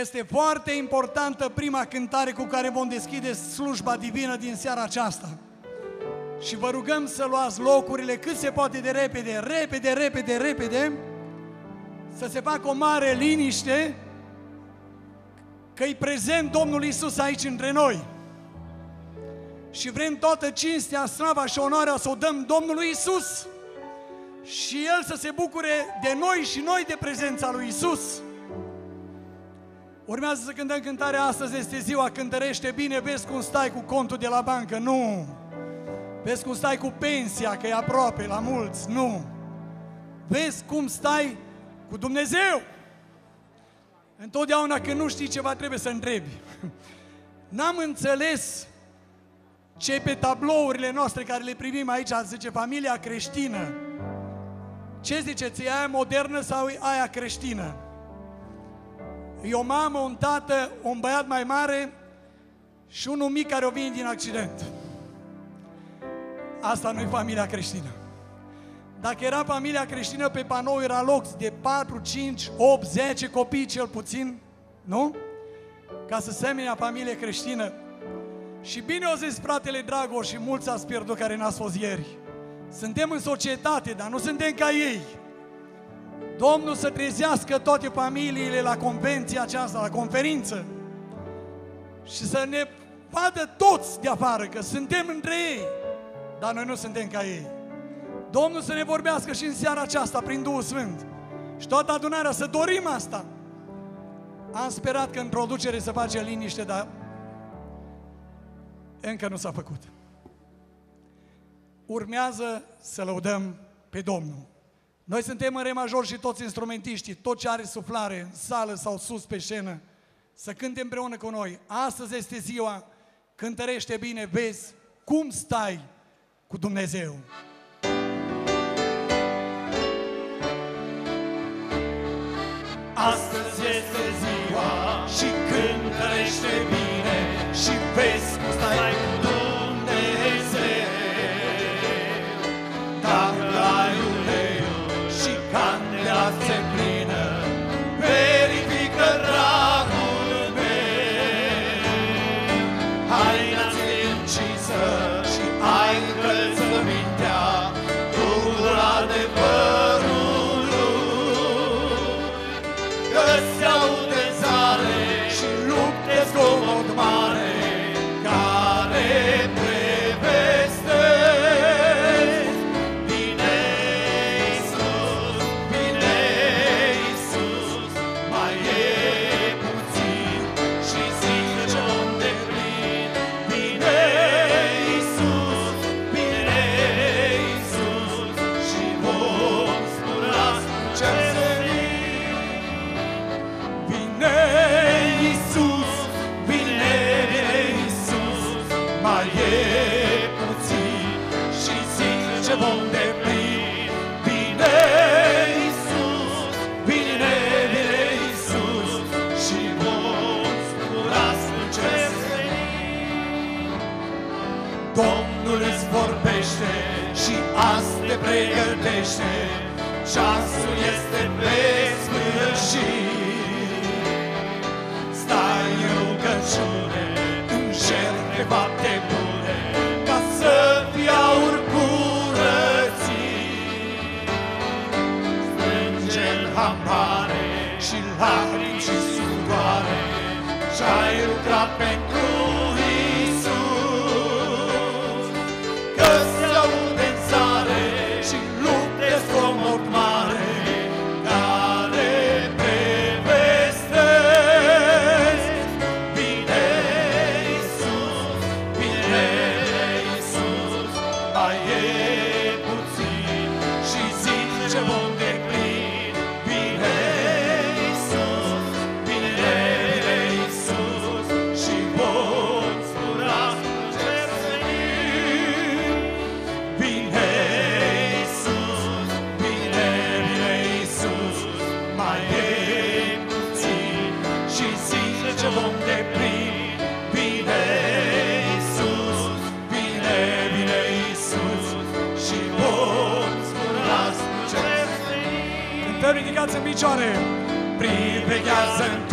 Este foarte importantă prima cântare cu care vom deschide slujba divină din seara aceasta. Și vă rugăm să luați locurile cât se poate de repede, repede, repede, repede, să se facă o mare liniște, că e prezent Domnul Isus aici între noi. Și vrem toată cinstea, slava și onoarea să o dăm Domnului Isus și El să se bucure de noi și noi de prezența lui Isus. Urmează să cântăm cântarea Astăzi este ziua, cântărește bine, vezi cum stai cu contul de la bancă, nu. Vezi cum stai cu pensia, că e aproape la mulți, nu. Vezi cum stai cu Dumnezeu. Întotdeauna când nu știi ceva trebuie să întrebi. N-am înțeles ce pe tablourile noastre care le primim aici, zice familia creștină. Ce ziceți, e aia modernă sau e aia creștină? E o mamă, un tată, un băiat mai mare și unul mic care o vine din accident. Asta nu e familia creștină. Dacă era familia creștină, pe panou era loc de 4, 5, 8, 10 copii cel puțin, nu? Ca să semene familie creștină. Și bine o zis fratele Dragoș și mulți ați pierdut care n-ați fost ieri. Suntem în societate, dar nu suntem ca ei. Domnul să trezească toate familiile la convenția aceasta, la conferință și să ne vadă toți de afară că suntem între ei, dar noi nu suntem ca ei. Domnul să ne vorbească și în seara aceasta prin Duhul Sfânt și toată adunarea să dorim asta. Am sperat că în producere să face liniște, dar încă nu s-a făcut. Urmează să lăudăm pe Domnul. Noi suntem în re major și toți instrumentiștii, tot ce are suflare în sală sau sus pe scenă, să cânte împreună cu noi. Astăzi este ziua, cântărește bine, vezi cum stai cu Dumnezeu. Astăzi este ziua și cântărește bine și vezi cum stai just doesn't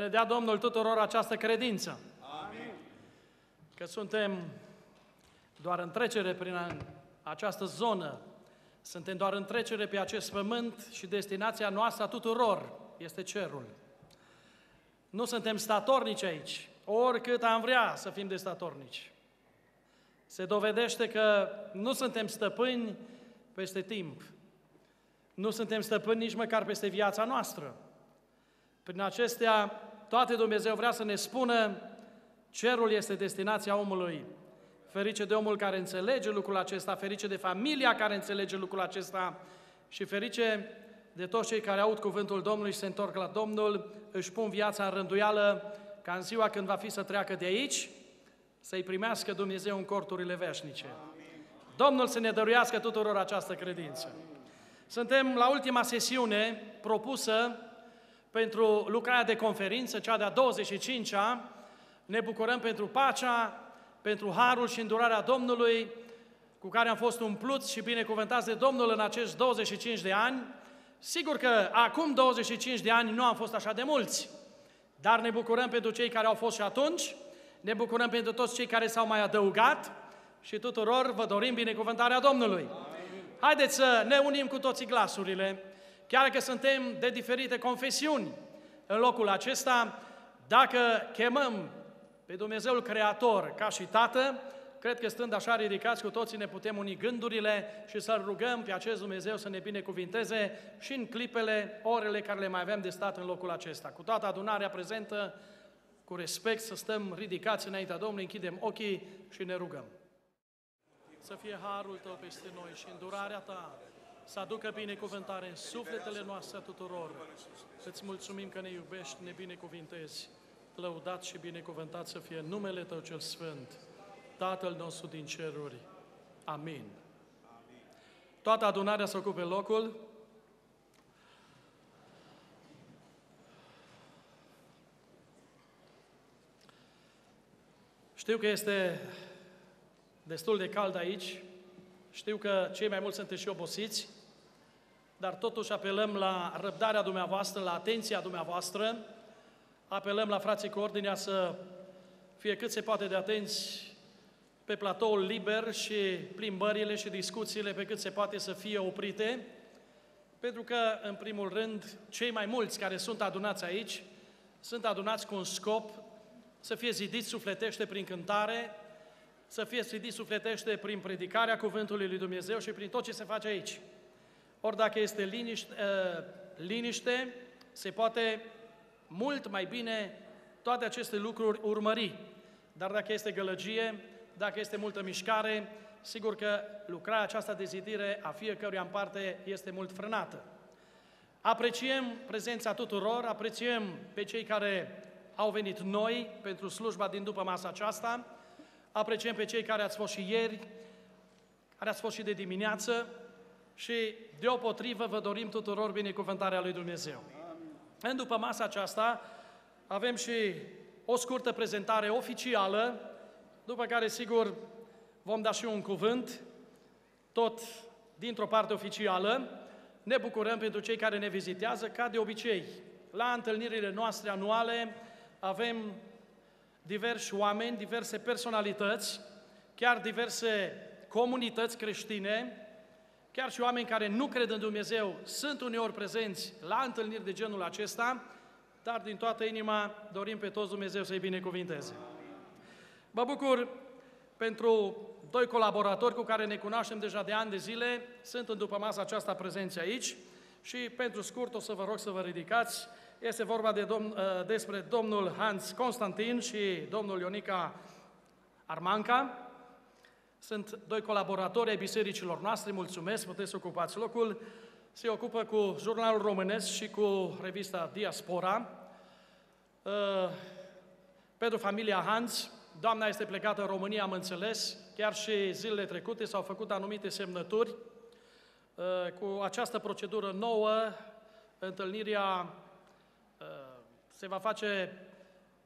ne dea Domnul tuturor această credință. Amin. Că suntem doar în trecere prin a- această zonă, suntem doar în trecere pe acest pământ și destinația noastră a tuturor este cerul. Nu suntem statornici aici, oricât am vrea să fim de statornici. Se dovedește că nu suntem stăpâni peste timp. Nu suntem stăpâni nici măcar peste viața noastră. Prin acestea, toate Dumnezeu vrea să ne spună, cerul este destinația omului. Ferice de omul care înțelege lucrul acesta, ferice de familia care înțelege lucrul acesta și ferice de toți cei care aud cuvântul Domnului și se întorc la Domnul, își pun viața în rânduială ca în ziua când va fi să treacă de aici, să-i primească Dumnezeu în corturile veșnice. Domnul să ne dăruiască tuturor această credință. Suntem la ultima sesiune propusă pentru lucrarea de conferință, cea de-a 25-a. Ne bucurăm pentru pacea, pentru harul și îndurarea Domnului, cu care am fost umpluți și binecuvântați de Domnul în acești 25 de ani. Sigur că acum 25 de ani nu am fost așa de mulți, dar ne bucurăm pentru cei care au fost și atunci, ne bucurăm pentru toți cei care s-au mai adăugat și tuturor vă dorim binecuvântarea Domnului. Haideți să ne unim cu toții glasurile, chiar că suntem de diferite confesiuni în locul acesta, dacă chemăm pe Dumnezeul Creator ca și Tată, cred că stând așa ridicați cu toții ne putem uni gândurile și să-L rugăm pe acest Dumnezeu să ne binecuvinteze și în clipele, orele care le mai avem de stat în locul acesta. Cu toată adunarea prezentă, cu respect, să stăm ridicați înaintea Domnului, închidem ochii și ne rugăm. Să fie harul Tău peste noi și îndurarea Ta, să aducă binecuvântare în sufletele noastre a tuturor. Îți mulțumim că ne iubești, ne binecuvintezi. Lăudat și binecuvântat să fie numele Tău cel Sfânt, Tatăl nostru din ceruri. Amin. Toată adunarea să ocupe locul. Știu că este destul de cald aici, știu că cei mai mulți sunteți și obosiți, dar totuși apelăm la răbdarea dumneavoastră, la atenția dumneavoastră, apelăm la frații cu ordinea să fie cât se poate de atenți pe platoul liber și plimbările și discuțiile pe cât se poate să fie oprite, pentru că, în primul rând, cei mai mulți care sunt adunați aici sunt adunați cu un scop să fie zidiți sufletește prin cântare, să fie zidit sufletește prin predicarea Cuvântului Lui Dumnezeu și prin tot ce se face aici. Ori dacă este liniște, uh, liniște, se poate mult mai bine toate aceste lucruri urmări. Dar dacă este gălăgie, dacă este multă mișcare, sigur că lucrarea aceasta de zidire a fiecăruia în parte este mult frânată. Apreciem prezența tuturor, apreciem pe cei care au venit noi pentru slujba din după masa aceasta, apreciem pe cei care ați fost și ieri, care ați fost și de dimineață și deopotrivă vă dorim tuturor binecuvântarea lui Dumnezeu. În după masa aceasta avem și o scurtă prezentare oficială, după care, sigur, vom da și un cuvânt, tot dintr-o parte oficială. Ne bucurăm pentru cei care ne vizitează, ca de obicei. La întâlnirile noastre anuale avem diversi oameni, diverse personalități, chiar diverse comunități creștine, chiar și oameni care nu cred în Dumnezeu sunt uneori prezenți la întâlniri de genul acesta, dar din toată inima dorim pe toți Dumnezeu să-i binecuvinteze. Mă bucur pentru doi colaboratori cu care ne cunoaștem deja de ani de zile, sunt în după masa aceasta prezenți aici și pentru scurt o să vă rog să vă ridicați. Este vorba de domn, ă, despre domnul Hans Constantin și domnul Ionica Armanca. Sunt doi colaboratori ai bisericilor noastre, mulțumesc, puteți să ocupați locul. Se ocupă cu jurnalul românesc și cu revista Diaspora. Ă, pentru familia Hans, doamna este plecată în România, am înțeles, chiar și zilele trecute s-au făcut anumite semnături. Ă, cu această procedură nouă, întâlnirea ă, se va face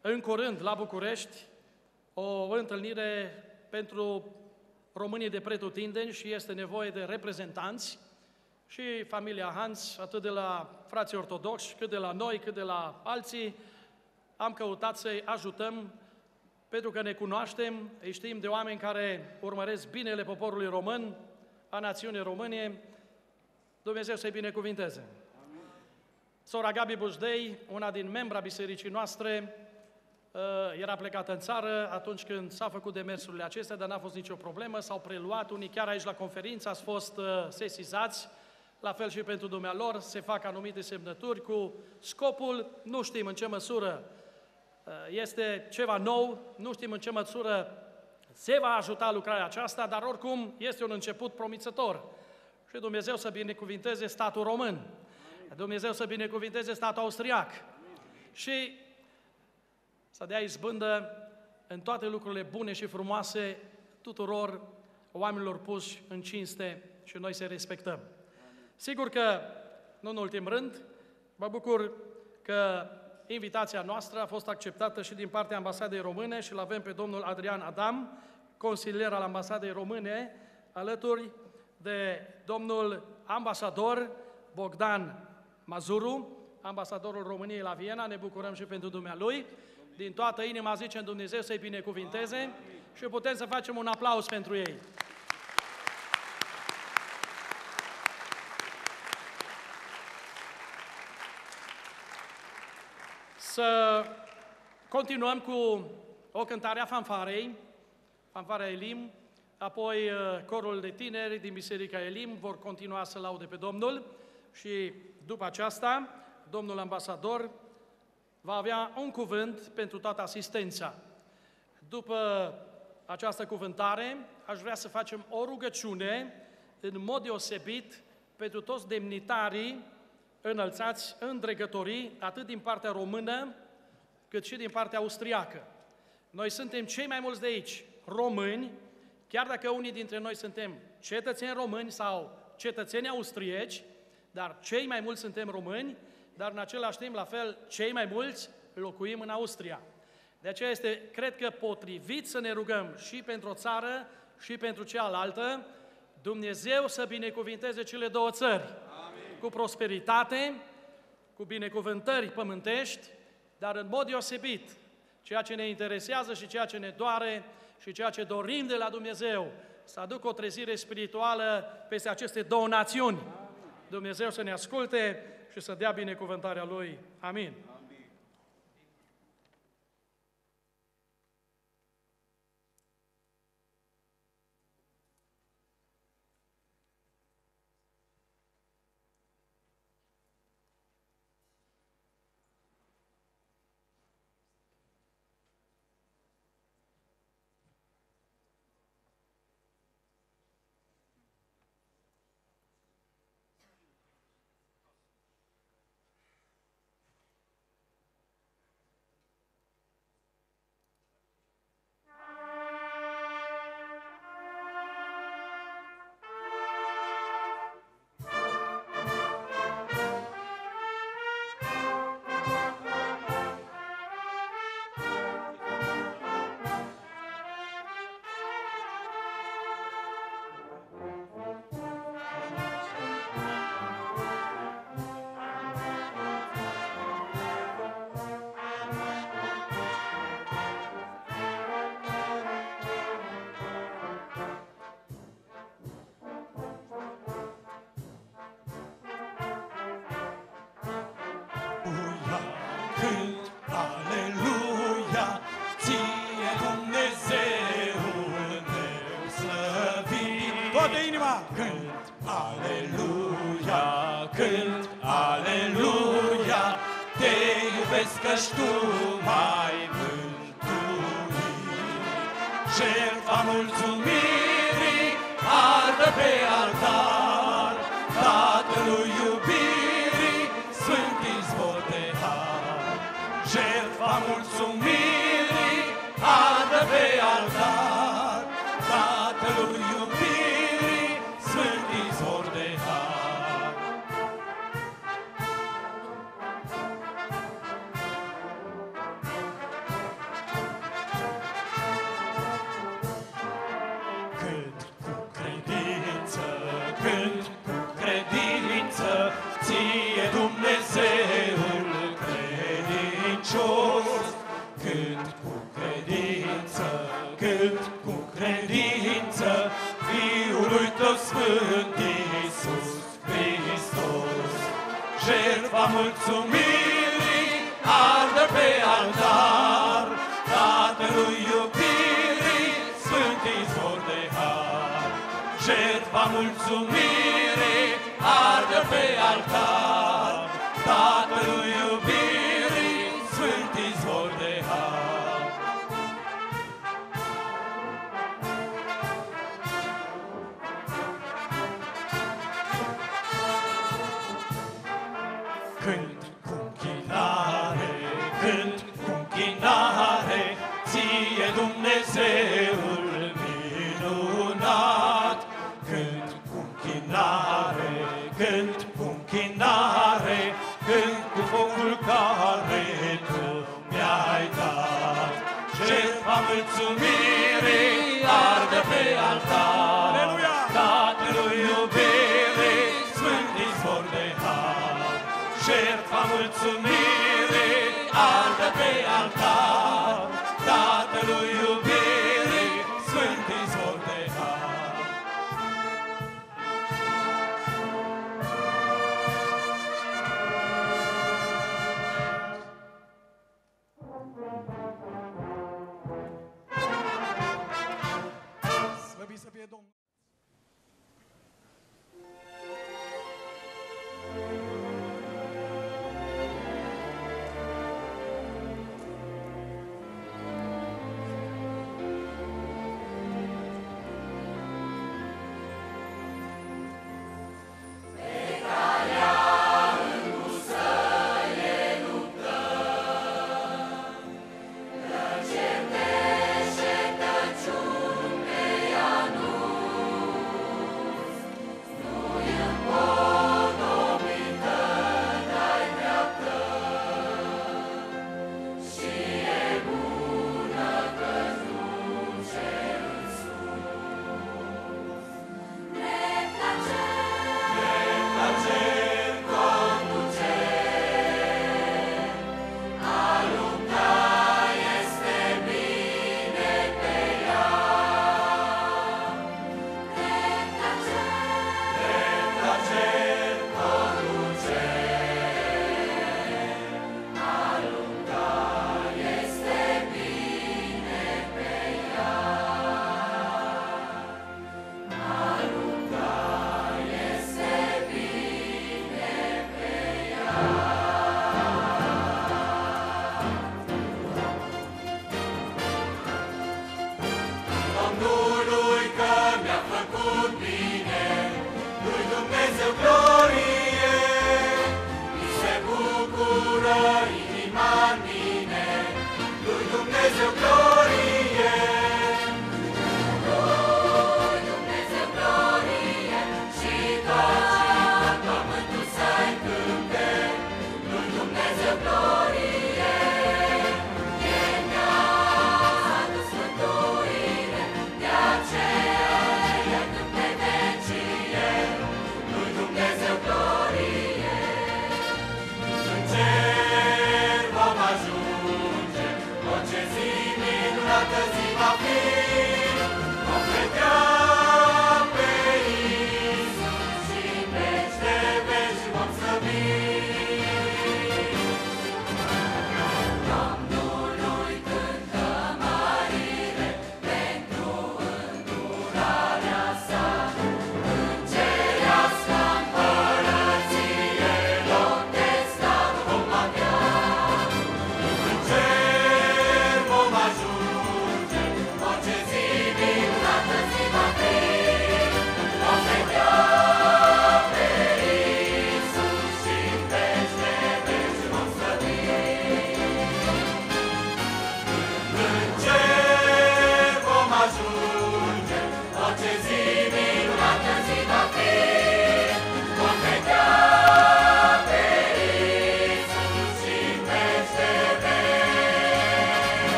în curând la București, o întâlnire pentru românii de pretutindeni și este nevoie de reprezentanți și familia Hans, atât de la frații ortodoxi, cât de la noi, cât de la alții, am căutat să-i ajutăm pentru că ne cunoaștem, îi știm de oameni care urmăresc binele poporului român, a națiunii române, Dumnezeu să-i binecuvinteze. Sora Gabi Bujdei, una din membra bisericii noastre, ă, era plecată în țară atunci când s-a făcut demersurile acestea, dar n-a fost nicio problemă, s-au preluat, unii chiar aici la conferință ați fost ă, sesizați, la fel și pentru dumnealor, se fac anumite semnături cu scopul, nu știm în ce măsură ă, este ceva nou, nu știm în ce măsură se va ajuta lucrarea aceasta, dar oricum este un început promițător. Și Dumnezeu să binecuvinteze statul român, Dumnezeu să binecuvinteze statul austriac. Și să dea izbândă în toate lucrurile bune și frumoase tuturor oamenilor puși în cinste și noi să respectăm. Sigur că, nu în ultim rând, mă bucur că invitația noastră a fost acceptată și din partea ambasadei române și îl avem pe domnul Adrian Adam, consilier al ambasadei române, alături de domnul ambasador Bogdan Mazuru, ambasadorul României la Viena, ne bucurăm și pentru dumnealui. Din toată inima zicem Dumnezeu să-i binecuvinteze și putem să facem un aplauz pentru ei. Să continuăm cu o cântare a fanfarei, fanfarea Elim, apoi uh, corul de tineri din Biserica Elim vor continua să laude pe Domnul și după aceasta domnul ambasador va avea un cuvânt pentru toată asistența. După această cuvântare, aș vrea să facem o rugăciune în mod deosebit pentru toți demnitarii înălțați în dregătorii, atât din partea română, cât și din partea austriacă. Noi suntem cei mai mulți de aici, români, chiar dacă unii dintre noi suntem cetățeni români sau cetățeni austrieci, dar cei mai mulți suntem români, dar în același timp, la fel, cei mai mulți locuim în Austria. De aceea este, cred că, potrivit să ne rugăm și pentru o țară și pentru cealaltă, Dumnezeu să binecuvinteze cele două țări Amin. cu prosperitate, cu binecuvântări pământești, dar în mod deosebit, ceea ce ne interesează și ceea ce ne doare și ceea ce dorim de la Dumnezeu, să aducă o trezire spirituală peste aceste două națiuni. Dumnezeu să ne asculte și să dea binecuvântarea Lui. Amin.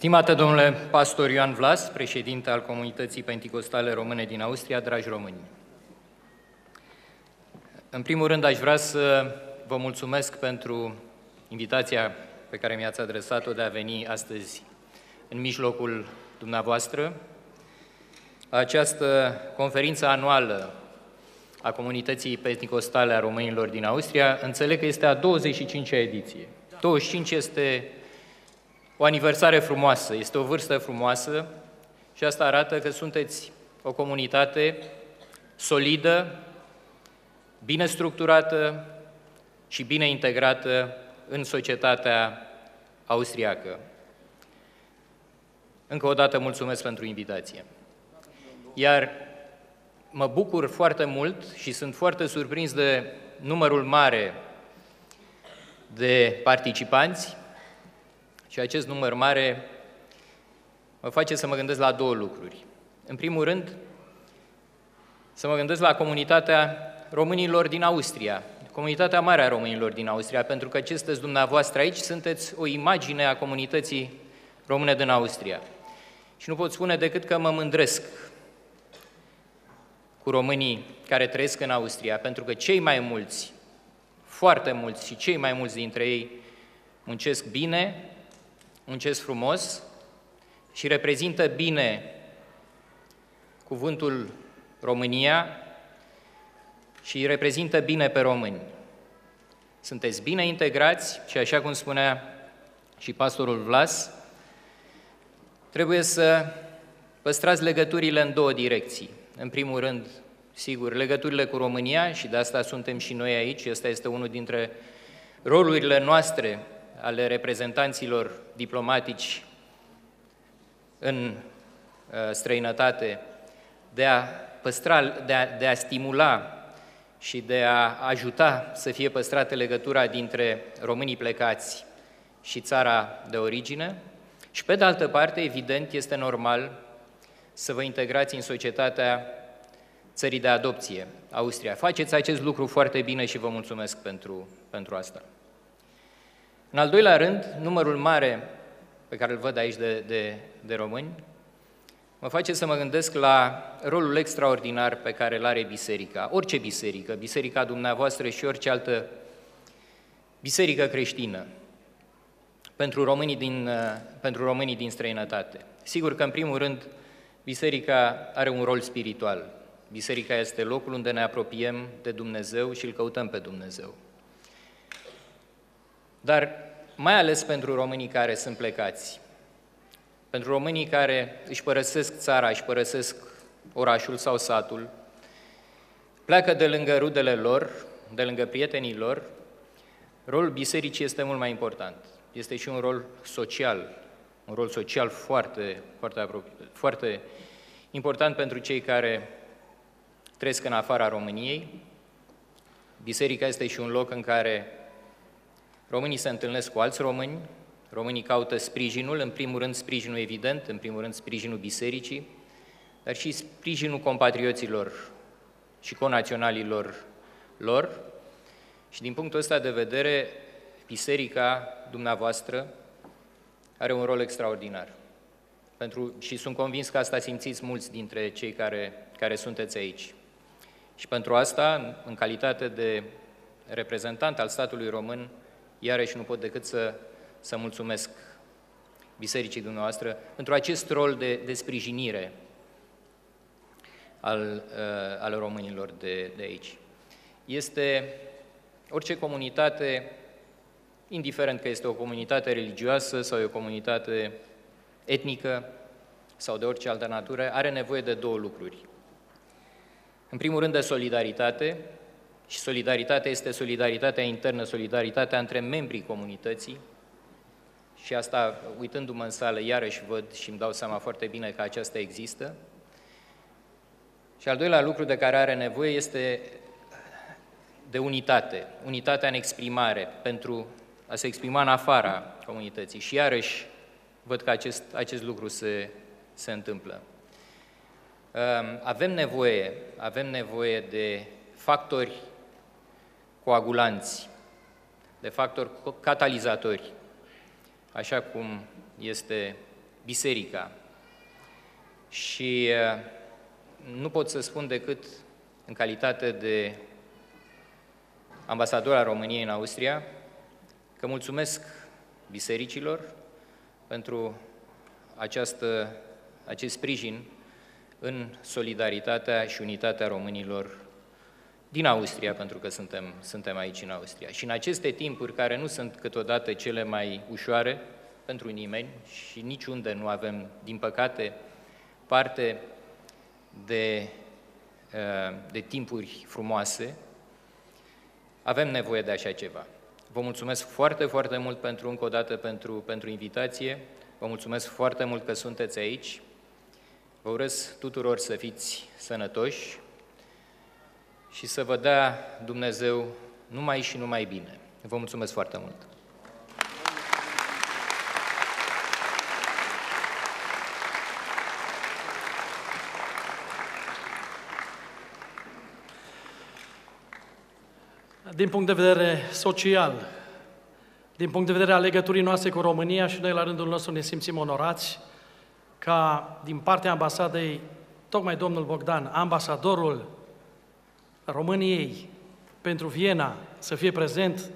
Stimate domnule pastor Ioan Vlas, președinte al Comunității Penticostale Române din Austria, dragi români. În primul rând aș vrea să vă mulțumesc pentru invitația pe care mi-ați adresat-o de a veni astăzi în mijlocul dumneavoastră. Această conferință anuală a Comunității Penticostale a Românilor din Austria, înțeleg că este a 25-a ediție. 25 este o aniversare frumoasă, este o vârstă frumoasă și asta arată că sunteți o comunitate solidă, bine structurată și bine integrată în societatea austriacă. Încă o dată mulțumesc pentru invitație. Iar mă bucur foarte mult și sunt foarte surprins de numărul mare de participanți și acest număr mare mă face să mă gândesc la două lucruri. În primul rând, să mă gândesc la comunitatea românilor din Austria, comunitatea mare a românilor din Austria, pentru că ce sunteți dumneavoastră aici, sunteți o imagine a comunității române din Austria. Și nu pot spune decât că mă mândresc cu românii care trăiesc în Austria, pentru că cei mai mulți, foarte mulți și cei mai mulți dintre ei muncesc bine, muncesc frumos și reprezintă bine cuvântul România și reprezintă bine pe români. Sunteți bine integrați și așa cum spunea și pastorul Vlas, trebuie să păstrați legăturile în două direcții. În primul rând, sigur, legăturile cu România și de asta suntem și noi aici, ăsta este unul dintre rolurile noastre ale reprezentanților diplomatici în uh, străinătate de a păstra, de a, de a stimula și de a ajuta să fie păstrată legătura dintre românii plecați și țara de origine. Și pe de altă parte, evident, este normal să vă integrați în societatea țării de adopție, Austria. Faceți acest lucru foarte bine și vă mulțumesc pentru, pentru asta. În al doilea rând, numărul mare pe care îl văd aici de, de, de români mă face să mă gândesc la rolul extraordinar pe care îl are biserica. Orice biserică, biserica dumneavoastră și orice altă biserică creștină pentru românii din, pentru românii din străinătate. Sigur că, în primul rând, biserica are un rol spiritual. Biserica este locul unde ne apropiem de Dumnezeu și îl căutăm pe Dumnezeu. Dar mai ales pentru românii care sunt plecați, pentru românii care își părăsesc țara, își părăsesc orașul sau satul, pleacă de lângă rudele lor, de lângă prietenii lor, rolul bisericii este mult mai important. Este și un rol social, un rol social foarte, foarte, foarte important pentru cei care trăiesc în afara României. Biserica este și un loc în care Românii se întâlnesc cu alți români, românii caută sprijinul, în primul rând sprijinul evident, în primul rând sprijinul bisericii, dar și sprijinul compatrioților și conaționalilor lor. Și din punctul ăsta de vedere, biserica dumneavoastră are un rol extraordinar. Pentru, și sunt convins că asta simțiți mulți dintre cei care, care sunteți aici. Și pentru asta, în calitate de reprezentant al statului român, iarăși nu pot decât să, să mulțumesc bisericii dumneavoastră pentru acest rol de, de sprijinire al, uh, al românilor de, de aici. Este orice comunitate, indiferent că este o comunitate religioasă sau o comunitate etnică sau de orice altă natură, are nevoie de două lucruri. În primul rând de solidaritate, și solidaritatea este solidaritatea internă, solidaritatea între membrii comunității. Și asta, uitându-mă în sală, iarăși văd și îmi dau seama foarte bine că aceasta există. Și al doilea lucru de care are nevoie este de unitate, unitatea în exprimare, pentru a se exprima în afara comunității. Și iarăși văd că acest, acest lucru se, se întâmplă. Avem nevoie, avem nevoie de factori coagulanți, de factori catalizatori, așa cum este biserica. Și uh, nu pot să spun decât în calitate de ambasador al României în Austria, că mulțumesc bisericilor pentru această, acest sprijin în solidaritatea și unitatea românilor din Austria, pentru că suntem, suntem aici în Austria. Și în aceste timpuri, care nu sunt câteodată cele mai ușoare pentru nimeni și niciunde nu avem, din păcate, parte de, uh, de timpuri frumoase, avem nevoie de așa ceva. Vă mulțumesc foarte, foarte mult pentru, încă o dată, pentru, pentru invitație. Vă mulțumesc foarte mult că sunteți aici. Vă urez tuturor să fiți sănătoși și să vă dea Dumnezeu numai și numai bine. Vă mulțumesc foarte mult! Din punct de vedere social, din punct de vedere al legăturii noastre cu România și noi la rândul nostru ne simțim onorați ca din partea ambasadei, tocmai domnul Bogdan, ambasadorul României pentru Viena, să fie prezent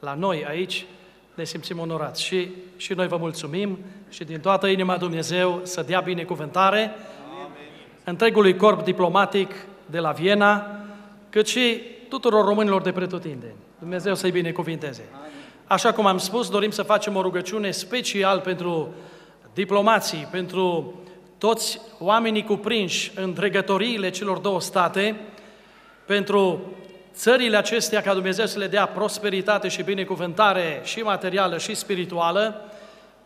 la noi aici, ne simțim onorați. Și, și noi vă mulțumim și din toată inima Dumnezeu să dea binecuvântare Amen. întregului corp diplomatic de la Viena, cât și tuturor românilor de pretutindeni. Dumnezeu să-i binecuvinteze. Așa cum am spus, dorim să facem o rugăciune special pentru diplomații, pentru toți oamenii cuprinși în dregătoriile celor două state, pentru țările acestea ca Dumnezeu să le dea prosperitate și binecuvântare și materială și spirituală.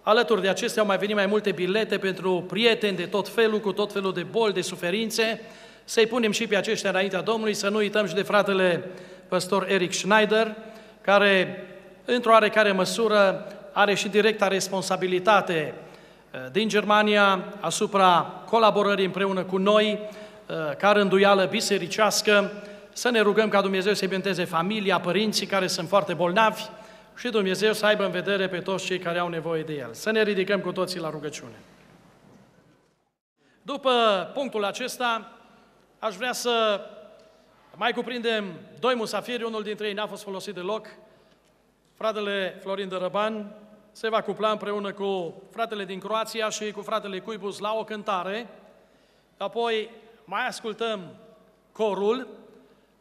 Alături de acestea au mai venit mai multe bilete pentru prieteni de tot felul, cu tot felul de boli, de suferințe. Să-i punem și pe aceștia înaintea Domnului, să nu uităm și de fratele păstor Eric Schneider, care, într-o oarecare măsură, are și directa responsabilitate uh, din Germania asupra colaborării împreună cu noi, uh, ca rânduială bisericească, să ne rugăm ca Dumnezeu să-i binteze familia, părinții care sunt foarte bolnavi și Dumnezeu să aibă în vedere pe toți cei care au nevoie de El. Să ne ridicăm cu toții la rugăciune. După punctul acesta, aș vrea să mai cuprindem doi musafiri, unul dintre ei n-a fost folosit deloc, fratele Florin Dărăban se va cupla împreună cu fratele din Croația și cu fratele Cuibus la o cântare, apoi mai ascultăm corul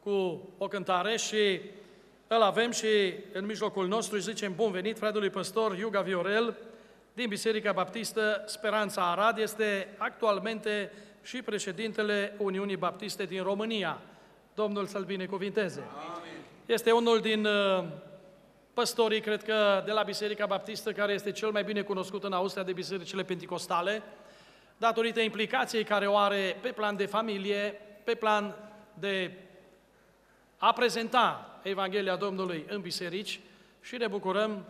cu o cântare și îl avem și în mijlocul nostru îi zicem bun venit fratelui păstor Iuga Viorel din Biserica Baptistă Speranța Arad, este actualmente și președintele Uniunii Baptiste din România. Domnul să-l binecuvinteze. Amin. Este unul din uh, păstorii, cred că, de la Biserica Baptistă, care este cel mai bine cunoscut în Austria de bisericile penticostale, datorită implicației care o are pe plan de familie, pe plan de a prezenta Evanghelia Domnului în biserici și ne bucurăm,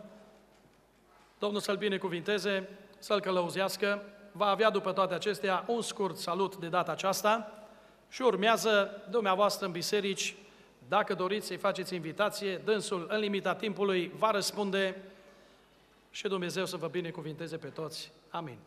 Domnul să-l binecuvinteze, să-l călăuzească, va avea după toate acestea un scurt salut de data aceasta și urmează dumneavoastră în biserici, dacă doriți să-i faceți invitație, dânsul în limita timpului va răspunde și Dumnezeu să vă binecuvinteze pe toți. Amin.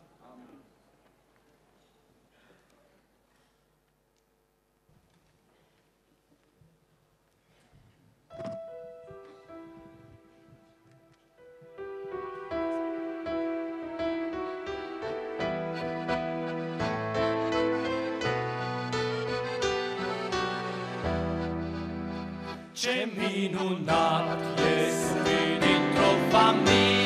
Ce minunat e să fii dintr-o familie,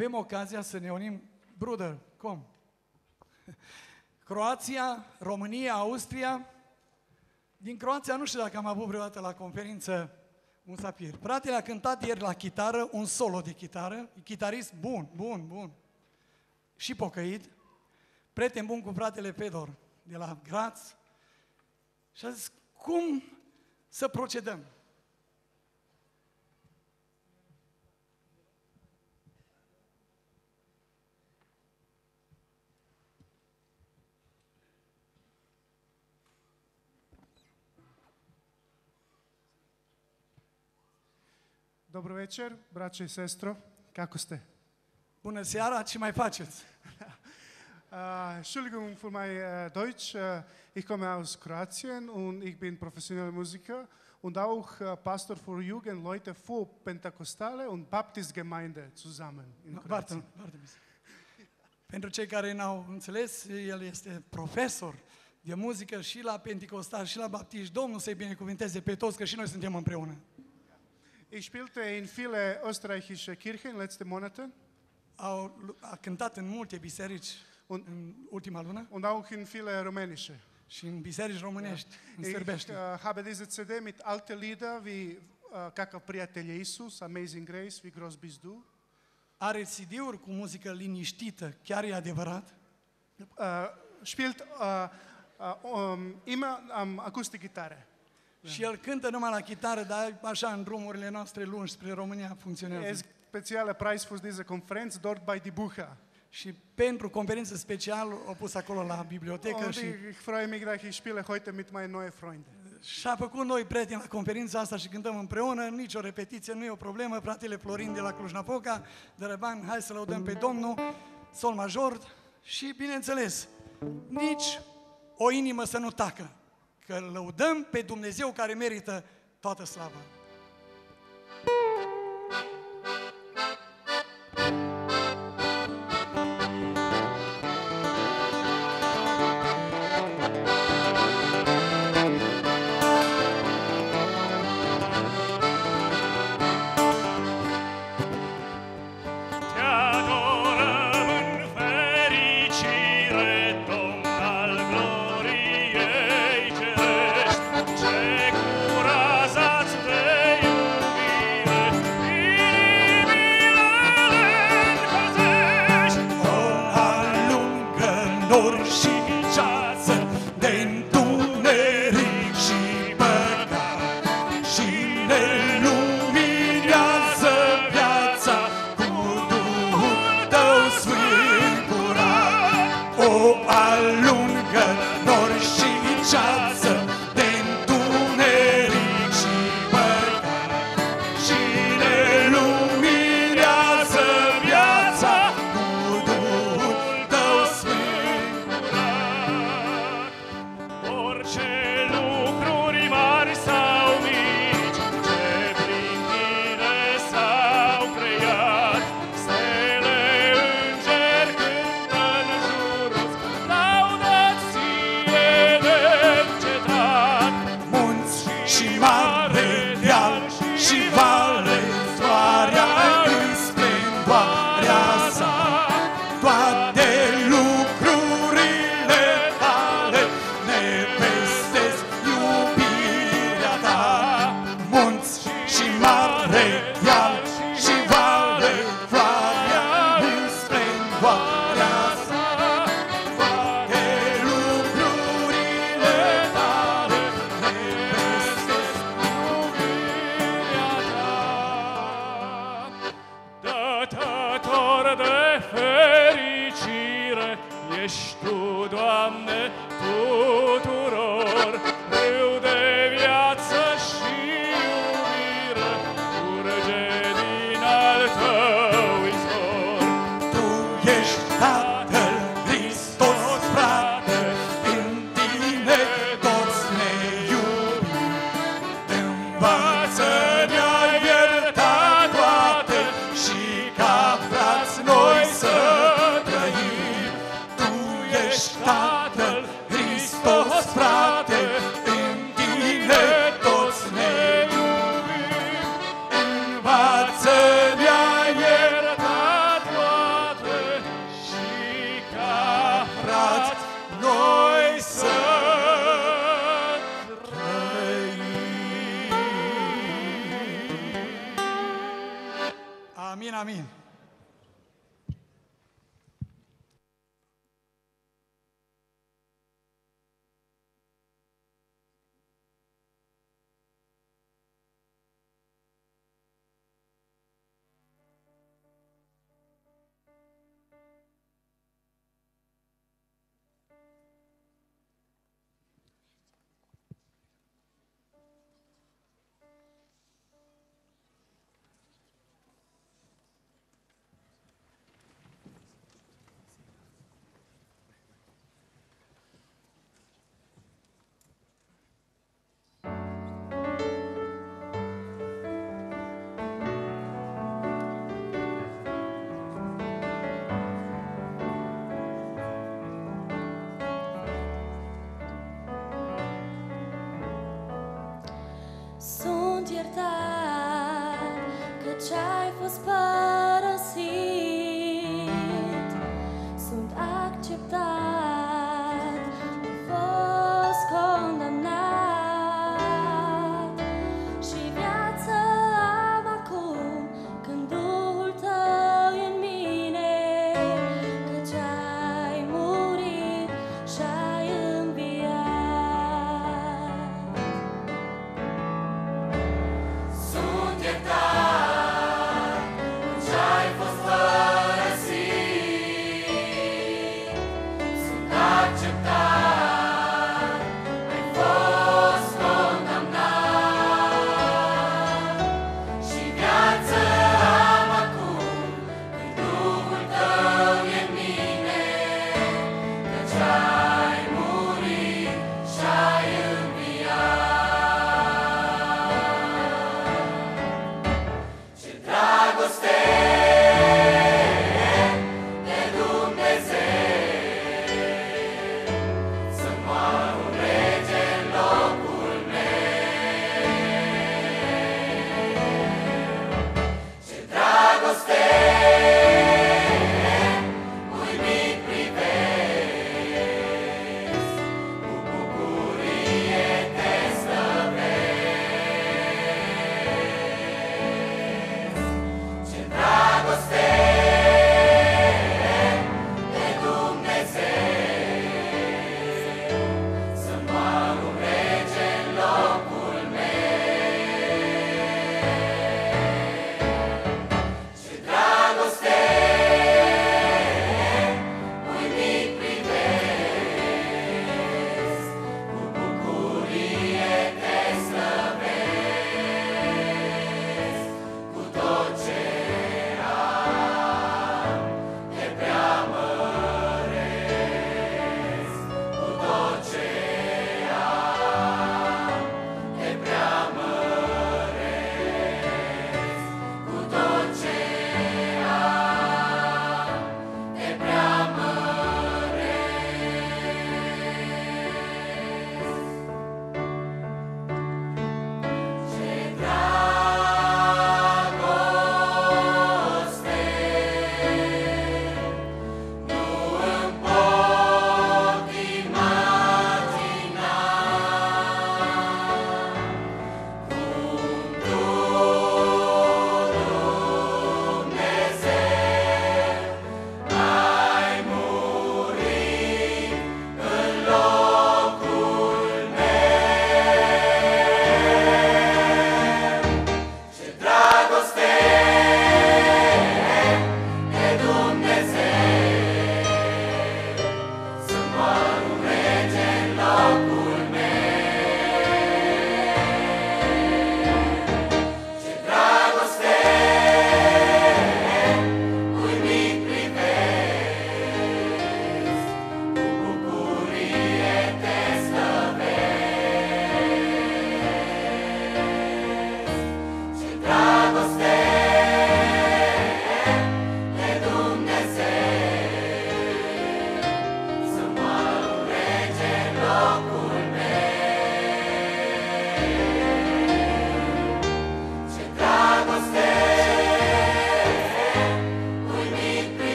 avem ocazia să ne unim, brother, cum? Croația, România, Austria. Din Croația nu știu dacă am avut vreodată la conferință un safir. Fratele a cântat ieri la chitară, un solo de chitară, e chitarist bun, bun, bun. Și pocăit, prieten bun cu fratele Fedor de la Graz. Și a zis, cum să procedăm? Dobro večer, braćo i sestro, kako ste? Bună seara, ce mai faceți? Uh, Entschuldigung für mein uh, Deutsch. Uh, ich komme aus Kroatien und ich bin professioneller Musiker und auch uh, Pastor für Jugendleute für Pentakostale und Baptistgemeinde zusammen in Foarte, Kroatien. foarte bine. Pentru cei care n-au înțeles, el este profesor de muzică și la Pentecostal și la Baptiști. Domnul să-i binecuvinteze pe toți, că și noi suntem împreună. Ich spielte in viele österreichische Kirchen letzte Monate Au, a cântat în multe biserici Un- în ultima lună und auch in viele rumänische. și în biserici românești, în Ich sârbește. uh, habe diese CD mit alten Lieder wie uh, Kakav prijatelj Isus, Amazing Grace, Wie groß bist du. Are CD-uri cu muzică liniștită, chiar e adevărat? uh, spielt uh, uh, um, immer am Akustikgitarre. Și el cântă numai la chitară, dar așa în drumurile noastre lungi spre România Er funcționează. ist spezieller Preis für diese Konferenz dort bei Die Bucher. Și pentru conferință special o pus acolo la bibliotecă Und și ich, ich freue mich gleich, ich spiele heute mit meinen neuen Freunden. Și-a făcut noi prieteni la conferința asta și cântăm împreună, nicio repetiție, nu e o problemă, fratele Florin de la Cluj-Napoca, de Răban, hai să lăudăm pe Domnul, sol major și, bineînțeles, nici o inimă să nu tacă, că lăudăm pe Dumnezeu care merită toată slava.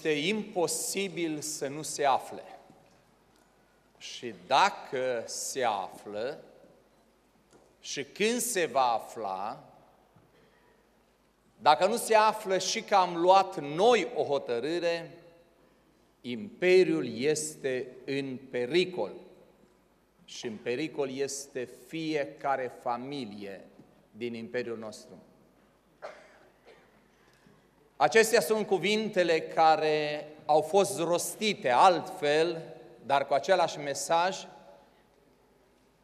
Este imposibil să nu se afle. Și dacă se află și când se va afla, dacă nu se află și că am luat noi o hotărâre, imperiul este în pericol. Și în pericol este fiecare familie din imperiul nostru. Acestea sunt cuvintele care au fost rostite altfel, dar cu același mesaj,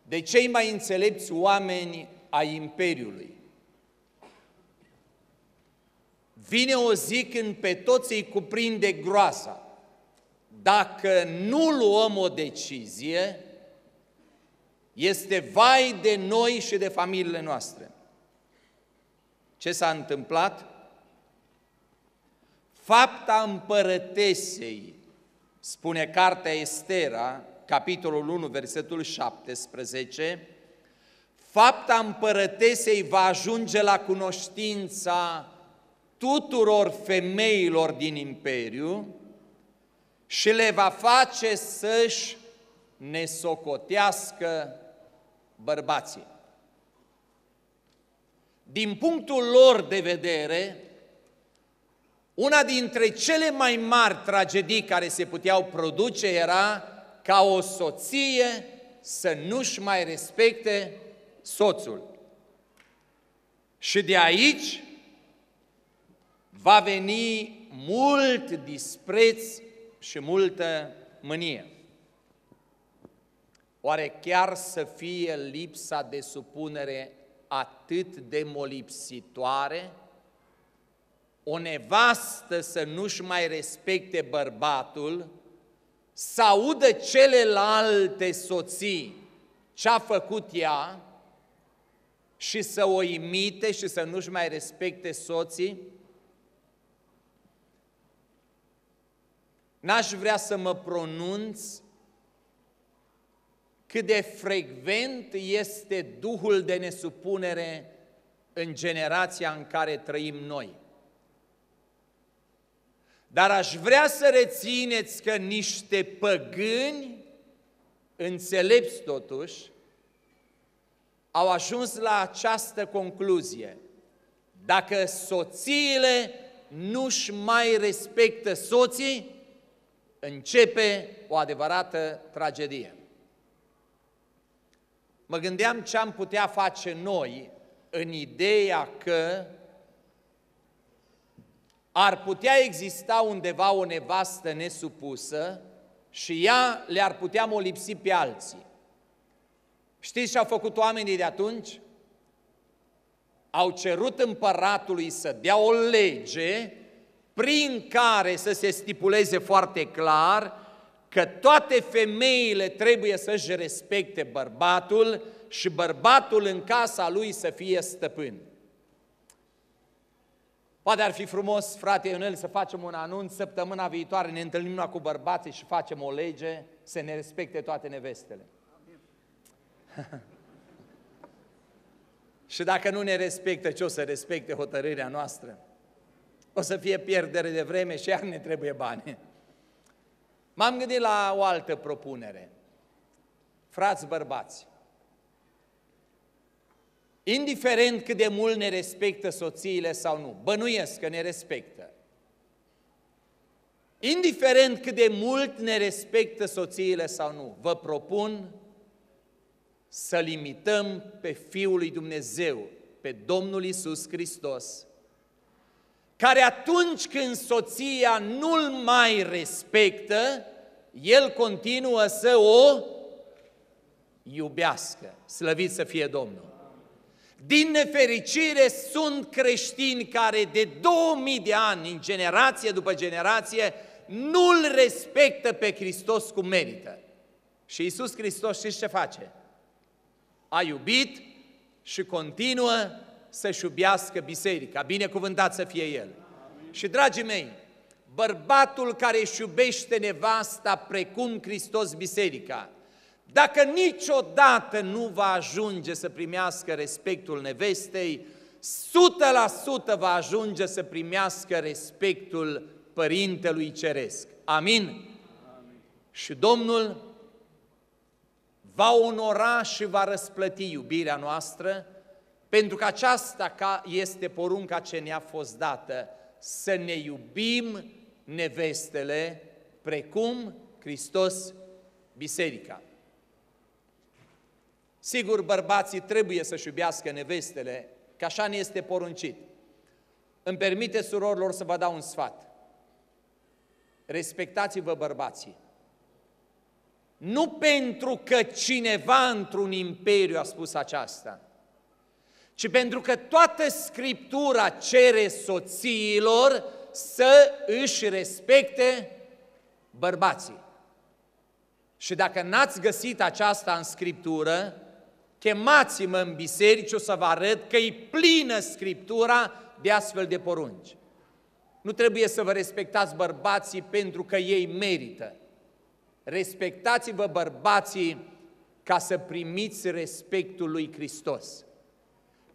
de cei mai înțelepți oameni ai Imperiului. Vine o zi când pe toți îi cuprinde groasa. Dacă nu luăm o decizie, este vai de noi și de familiile noastre. Ce s-a întâmplat? Fapta împărătesei, spune cartea Estera, capitolul 1, versetul 17, fapta împărătesei va ajunge la cunoștința tuturor femeilor din imperiu și le va face să-și nesocotească bărbații. Din punctul lor de vedere, una dintre cele mai mari tragedii care se puteau produce era ca o soție să nu-și mai respecte soțul. Și de aici va veni mult dispreț și multă mânie. Oare chiar să fie lipsa de supunere atât de molipsitoare? O nevastă să nu-și mai respecte bărbatul, să audă celelalte soții ce-a făcut ea și să o imite și să nu-și mai respecte soții? N-aș vrea să mă pronunț cât de frecvent este duhul de nesupunere în generația în care trăim noi. Dar aș vrea să rețineți că niște păgâni, înțelepți totuși, au ajuns la această concluzie. Dacă soțiile nu-și mai respectă soții, începe o adevărată tragedie. Mă gândeam ce am putea face noi în ideea că ar putea exista undeva o nevastă nesupusă și ea le-ar putea molipsi pe alții. Știți ce au făcut oamenii de atunci? Au cerut împăratului să dea o lege prin care să se stipuleze foarte clar că toate femeile trebuie să-și respecte bărbatul și bărbatul în casa lui să fie stăpân. Poate ar fi frumos, frate Ionel, să facem un anunț, săptămâna viitoare ne întâlnim cu bărbații și facem o lege să ne respecte toate nevestele. și dacă nu ne respectă, ce o să respecte hotărârea noastră? O să fie pierdere de vreme și iar ne trebuie bani. M-am gândit la o altă propunere. Frați bărbați, indiferent cât de mult ne respectă soțiile sau nu, bănuiesc că ne respectă, indiferent cât de mult ne respectă soțiile sau nu, vă propun să limităm pe Fiul lui Dumnezeu, pe Domnul Isus Hristos, care atunci când soția nu-l mai respectă, el continuă să o iubească. Slăvit să fie Domnul! Din nefericire sunt creștini care de 2000 de ani, în generație după generație, nu-L respectă pe Hristos cum merită. Și Iisus Hristos știți ce face? A iubit și continuă să-și iubească biserica. Binecuvântat să fie El. Și, dragii mei, bărbatul care își iubește nevasta precum Hristos biserica, dacă niciodată nu va ajunge să primească respectul nevestei, 100% va ajunge să primească respectul Părintelui Ceresc. Amin? Amin. Și Domnul va onora și va răsplăti iubirea noastră, pentru că aceasta ca este porunca ce ne-a fost dată, să ne iubim nevestele precum Hristos biserica. Sigur, bărbații trebuie să-și iubească nevestele, că așa ne este poruncit. Îmi permite surorilor să vă dau un sfat. Respectați-vă bărbații. Nu pentru că cineva într-un imperiu a spus aceasta, ci pentru că toată Scriptura cere soțiilor să își respecte bărbații. Și dacă n-ați găsit aceasta în Scriptură, chemați-mă în biserici, o să vă arăt că e plină Scriptura de astfel de porunci. Nu trebuie să vă respectați bărbații pentru că ei merită. Respectați-vă bărbații ca să primiți respectul lui Hristos.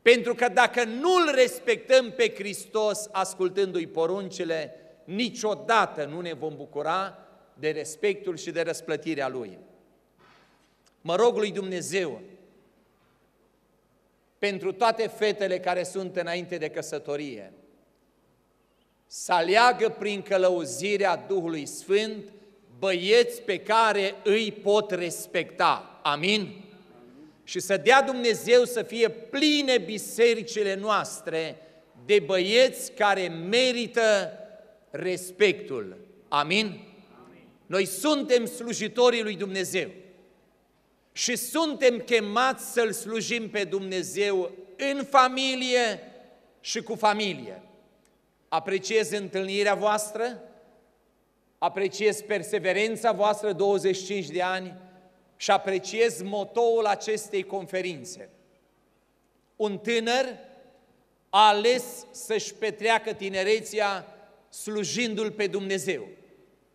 Pentru că dacă nu-L respectăm pe Hristos ascultându-i poruncile, niciodată nu ne vom bucura de respectul și de răsplătirea Lui. Mă rog lui Dumnezeu pentru toate fetele care sunt înainte de căsătorie, să aleagă prin călăuzirea Duhului Sfânt băieți pe care îi pot respecta. Amin? Și să dea Dumnezeu să fie pline bisericile noastre de băieți care merită respectul. Amin? Amin? Noi suntem slujitorii lui Dumnezeu și suntem chemați să-L slujim pe Dumnezeu în familie și cu familie. Apreciez întâlnirea voastră, apreciez perseverența voastră 25 de ani și apreciez motoul acestei conferințe. Un tânăr a ales să-și petreacă tinerețea slujindu-L pe Dumnezeu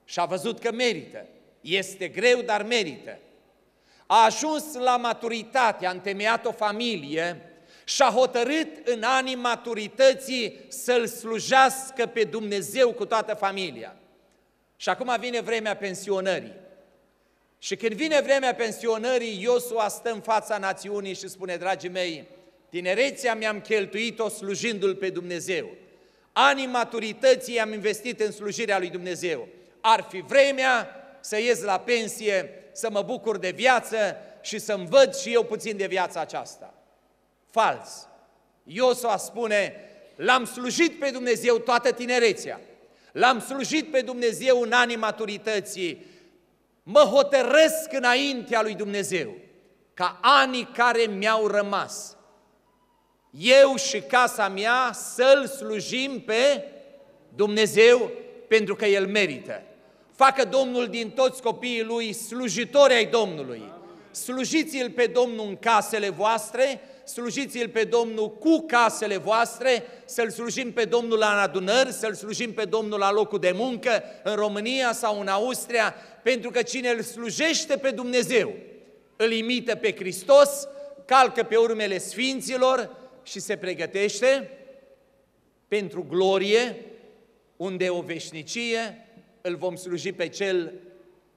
și a văzut că merită. Este greu, dar merită. A ajuns la maturitate, a întemeiat o familie și a hotărât în anii maturității să-L slujească pe Dumnezeu cu toată familia. Și acum vine vremea pensionării. Și când vine vremea pensionării, Iosua stă în fața națiunii și spune, dragii mei, tinerețea mi-am cheltuit-o slujindu-L pe Dumnezeu. Anii maturității am investit în slujirea lui Dumnezeu. Ar fi vremea să ies la pensie, să mă bucur de viață și să-mi văd și eu puțin de viața aceasta. Fals. Iosua spune, l-am slujit pe Dumnezeu toată tinerețea. L-am slujit pe Dumnezeu în anii maturității. Mă hotărăsc înaintea lui Dumnezeu ca anii care mi-au rămas, eu și casa mea să-L slujim pe Dumnezeu pentru că El merită. Facă Domnul din toți copiii Lui slujitori ai Domnului. Slujiți-L pe Domnul în casele voastre, slujiți-L pe Domnul cu casele voastre, să-L slujim pe Domnul la adunări, să-L slujim pe Domnul la locul de muncă, în România sau în Austria, pentru că cine îl slujește pe Dumnezeu, îl imită pe Hristos, calcă pe urmele Sfinților și se pregătește pentru glorie, unde o veșnicie îl vom sluji pe Cel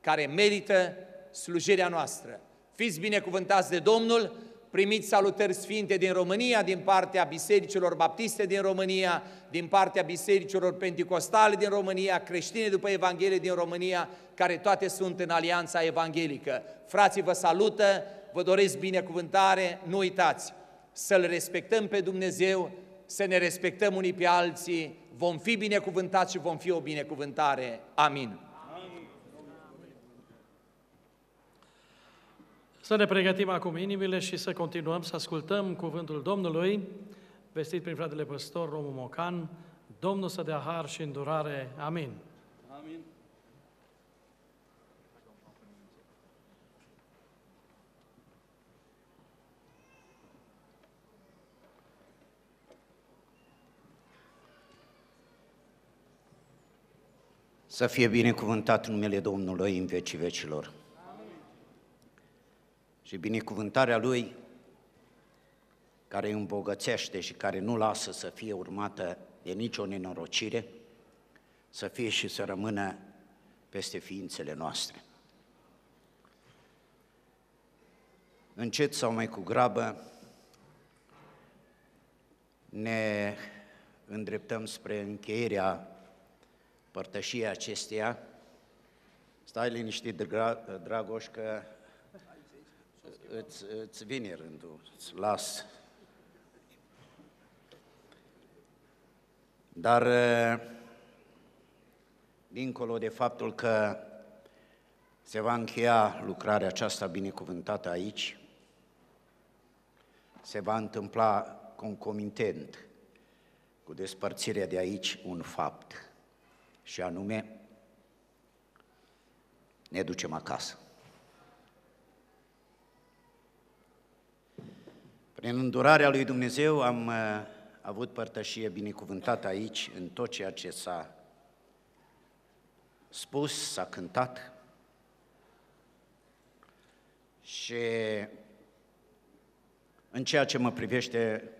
care merită slujirea noastră. Fiți binecuvântați de Domnul, primiți salutări sfinte din România, din partea bisericilor baptiste din România, din partea bisericilor penticostale din România, creștine după Evanghelie din România, care toate sunt în alianța evanghelică. Frații vă salută, vă doresc binecuvântare, nu uitați să-L respectăm pe Dumnezeu, să ne respectăm unii pe alții, vom fi binecuvântați și vom fi o binecuvântare. Amin. Să ne pregătim acum inimile și să continuăm să ascultăm cuvântul Domnului, vestit prin fratele păstor Romu Mocan, Domnul să dea har și îndurare. Amin. Amin. Să fie binecuvântat numele Domnului în vecii vecilor și binecuvântarea Lui care îi îmbogățește și care nu lasă să fie urmată de nicio nenorocire, să fie și să rămână peste ființele noastre. Încet sau mai cu grabă ne îndreptăm spre încheierea părtășiei acesteia. Stai liniștit, Dra- Dragoș, că îți, îți vine rândul, îți las. Dar, dincolo de faptul că se va încheia lucrarea aceasta binecuvântată aici, se va întâmpla concomitent cu despărțirea de aici un fapt, și anume, ne ducem acasă. Prin îndurarea lui Dumnezeu am uh, avut părtășie binecuvântată aici în tot ceea ce s-a spus, s-a cântat și în ceea ce mă privește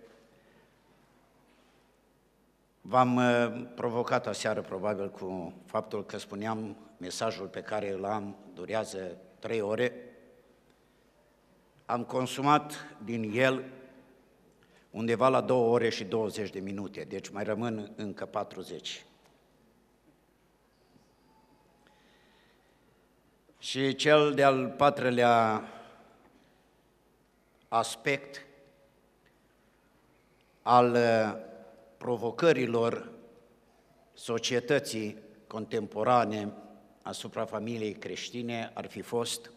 V-am uh, provocat aseară probabil cu faptul că spuneam mesajul pe care îl am durează trei ore. Am consumat din el undeva la două ore și 20 de minute, deci mai rămân încă 40. Și cel de-al patrulea aspect al uh, provocărilor societății contemporane asupra familiei creștine ar fi fost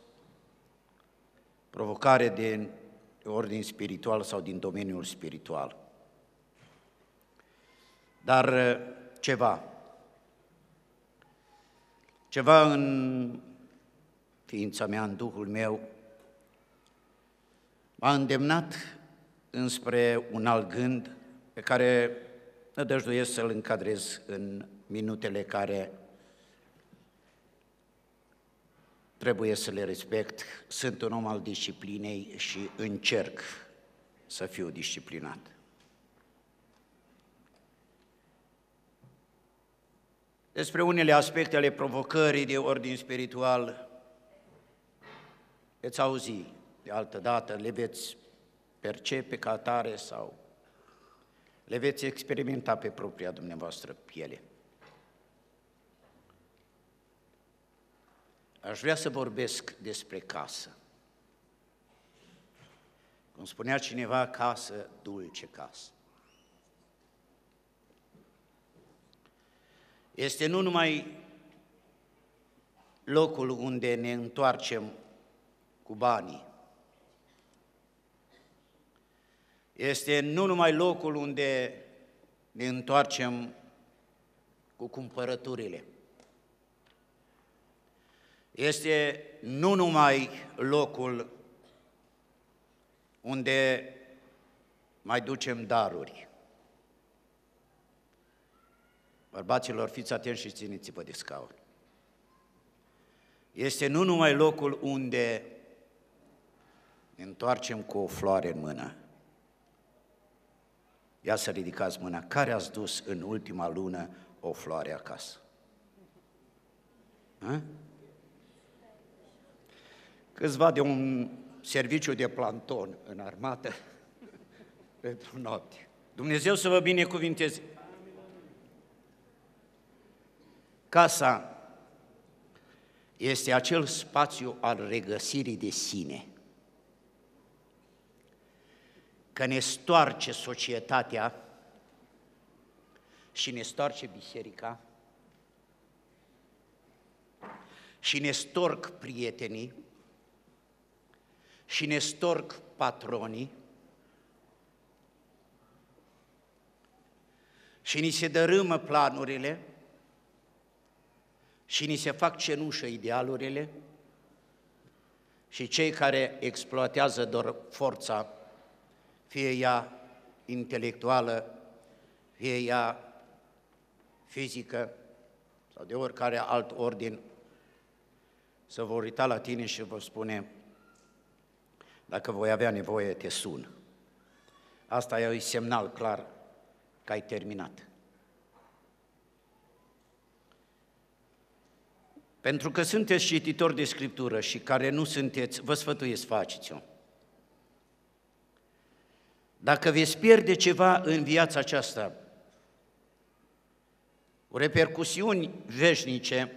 provocare din ordin spiritual sau din domeniul spiritual. Dar uh, ceva, ceva în ființa mea, în Duhul meu, m-a îndemnat înspre un alt gând pe care nădăjduiesc să-l încadrez în minutele care trebuie să le respect. Sunt un om al disciplinei și încerc să fiu disciplinat. Despre unele aspecte ale provocării de ordin spiritual veți auzi de altă dată, le veți percepe ca atare sau le veți experimenta pe propria dumneavoastră piele. Aș vrea să vorbesc despre casă. Cum spunea cineva, casă, dulce casă. Este nu numai locul unde ne întoarcem cu banii, este nu numai locul unde ne întoarcem cu cumpărăturile. Este nu numai locul unde mai ducem daruri. Bărbaților, fiți atenți și țineți-vă de scaun. Este nu numai locul unde ne întoarcem cu o floare în mână, Ia să ridicați mâna. Care ați dus în ultima lună o floare acasă? Ha? Câțiva de un serviciu de planton în armată pentru noapte. Dumnezeu să vă binecuvinteze. Casa este acel spațiu al regăsirii de sine că ne stoarce societatea și ne stoarce biserica și ne storc prietenii și ne storc patronii și ni se dărâmă planurile și ni se fac cenușă idealurile și cei care exploatează doar forța fie ea intelectuală, fie ea fizică sau de oricare alt ordin, să vă uita la tine și vă spune, dacă voi avea nevoie, te sun. Asta e un semnal clar că ai terminat. Pentru că sunteți cititori de Scriptură și care nu sunteți, vă sfătuiesc, faceți-o. Dacă veți pierde ceva în viața aceasta, o repercusiuni veșnice,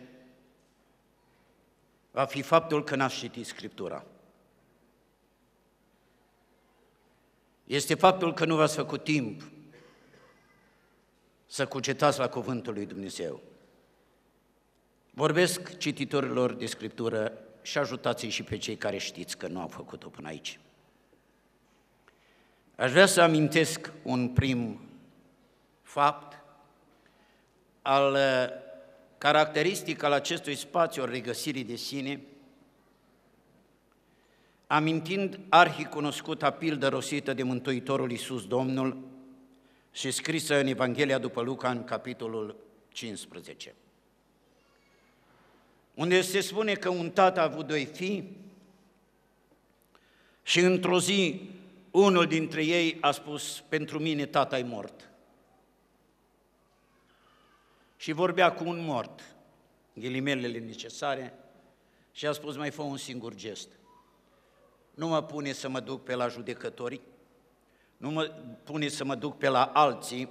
va fi faptul că n-ați citit Scriptura. Este faptul că nu v-ați făcut timp să cucetați la Cuvântul lui Dumnezeu. Vorbesc cititorilor de Scriptură și ajutați-i și pe cei care știți că nu au făcut-o până aici. Aș vrea să amintesc un prim fapt al uh, caracteristic al acestui spațiu al regăsirii de sine, amintind arhicunoscuta pildă rosită de Mântuitorul Iisus Domnul și scrisă în Evanghelia după Luca în capitolul 15, unde se spune că un tată a avut doi fii și într-o zi unul dintre ei a spus, pentru mine tata e mort. Și vorbea cu un mort, ghilimelele necesare, și a spus, mai fă un singur gest. Nu mă pune să mă duc pe la judecători, nu mă pune să mă duc pe la alții,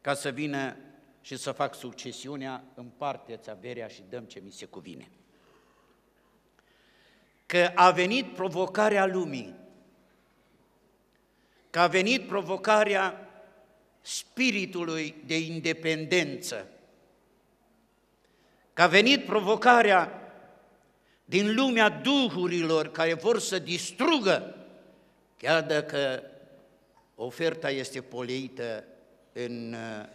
ca să vină și să fac succesiunea, împarte-ți averea și dăm ce mi se cuvine. Că a venit provocarea lumii, că a venit provocarea spiritului de independență, că a venit provocarea din lumea duhurilor care vor să distrugă, chiar dacă oferta este poleită în uh,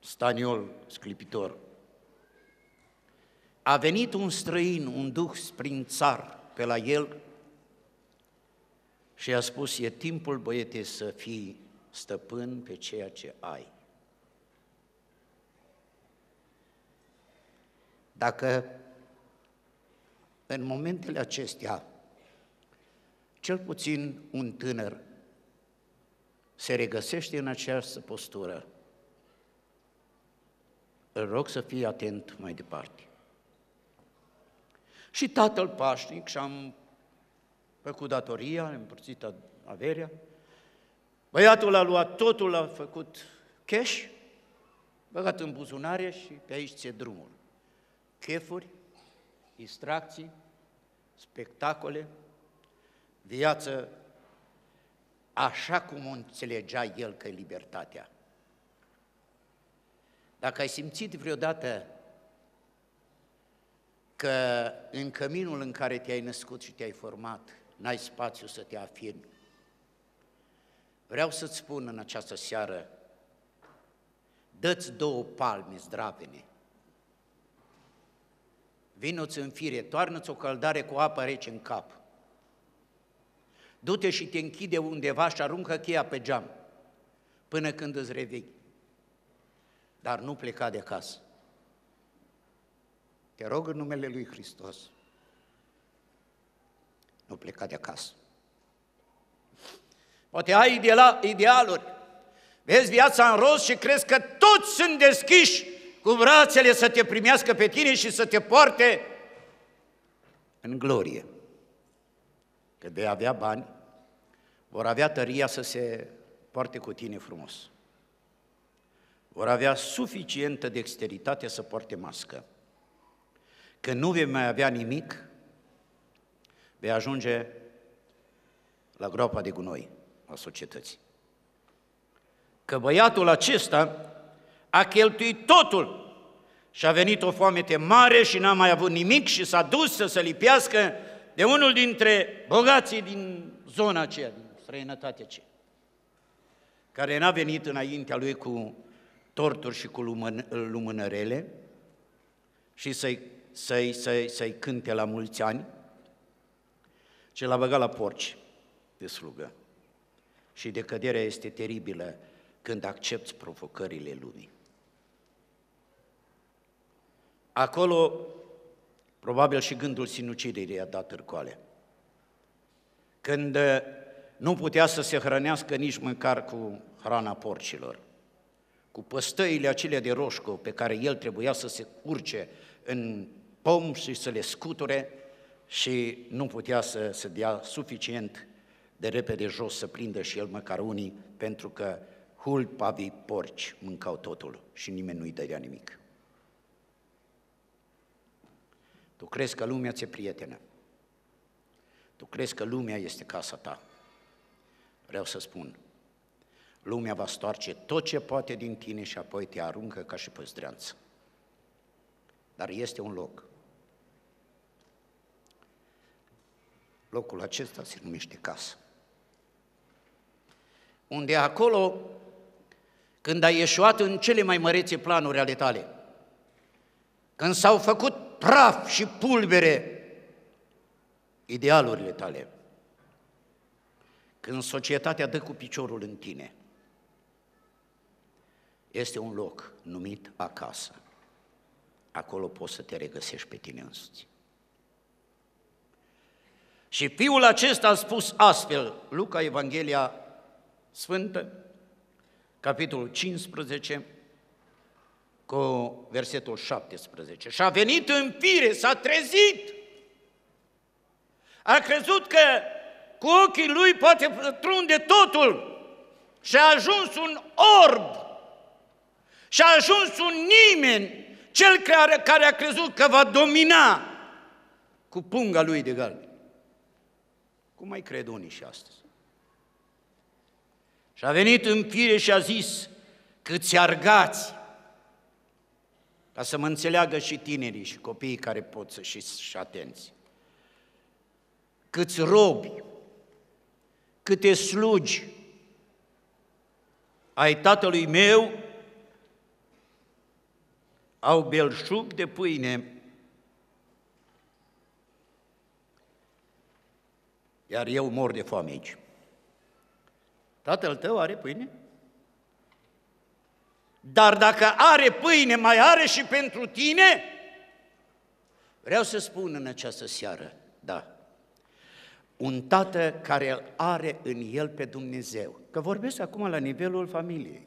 staniol sclipitor. A venit un străin, un duh prin țar pe la el și a spus, e timpul, băiete, să fii stăpân pe ceea ce ai. Dacă în momentele acestea, cel puțin un tânăr se regăsește în această postură, îl rog să fie atent mai departe. Și tatăl pașnic și-am făcut datoria, am împărțit averea, băiatul a luat totul, a făcut cash, băgat în buzunare și pe aici ți drumul. Chefuri, distracții, spectacole, viață așa cum o înțelegea el că e libertatea. Dacă ai simțit vreodată că în căminul în care te-ai născut și te-ai format, n-ai spațiu să te afirmi, vreau să-ți spun în această seară, dă-ți două palme zdravene, Vino-ți în fire, toarnă-ți o căldare cu apă rece în cap. Du-te și te închide undeva și aruncă cheia pe geam până când îți revii. Dar nu pleca de acasă. Te rog în numele Lui Hristos. Nu pleca de acasă. Poate ai idealuri. Vezi viața în rost și crezi că toți sunt deschiși cu brațele să te primească pe tine și să te poarte în glorie. Că de avea bani, vor avea tăria să se poarte cu tine frumos. Vor avea suficientă dexteritate să poarte mască. Când nu vei mai avea nimic, vei ajunge la groapa de gunoi a societății. Că băiatul acesta a cheltuit totul și a venit o foamete mare și n-a mai avut nimic și s-a dus să se lipească de unul dintre bogații din zona aceea, din străinătatea aceea, care n-a venit înaintea lui cu torturi și cu lumân, lumânărele și să-i, să-i, să-i, să-i cânte la mulți ani, ce l-a băgat la porci de slugă. Și decăderea este teribilă când accepti provocările lumii. Acolo, probabil și gândul sinuciderii a dat târcoale. Când uh, nu putea să se hrănească nici măcar cu hrana porcilor. cu păstăile acelea de roșco pe care el trebuia să se urce în pom și să le scuture și nu putea să se dea suficient de repede jos să prindă și el măcar unii, pentru că hulpavii porci mâncau totul și nimeni nu-i dădea nimic. Tu crezi că lumea ți-e prietenă. Tu crezi că lumea este casa ta. Vreau să spun, lumea va stoarce tot ce poate din tine și apoi te aruncă ca și păzdreanță. Dar este un loc. Locul acesta se numește casă. Unde acolo, când ai ieșuat în cele mai mărețe planuri ale tale, când s-au făcut praf și pulbere idealurile tale, când societatea dă cu piciorul în tine, este un loc numit acasă. Acolo poți să te regăsești pe tine însuți. Și fiul acesta a spus astfel, Luca Evanghelia Sfântă, capitolul 15, cu versetul 17. Și a venit în fire, s-a trezit. A crezut că cu ochii lui poate pătrunde totul și a ajuns un orb și a ajuns un nimeni, cel care, care a crezut că va domina cu punga lui de galben. Cum mai cred unii și astăzi? Și a venit în fire și a zis, câți argați, ca să mă înțeleagă și tinerii și copiii care pot să și, și atenți. Câți robi, câte slugi ai tatălui meu au belșug de pâine, iar eu mor de foame aici. Tatăl tău are pâine? Dar dacă are pâine, mai are și pentru tine? Vreau să spun în această seară, da, un tată care îl are în el pe Dumnezeu, că vorbesc acum la nivelul familiei,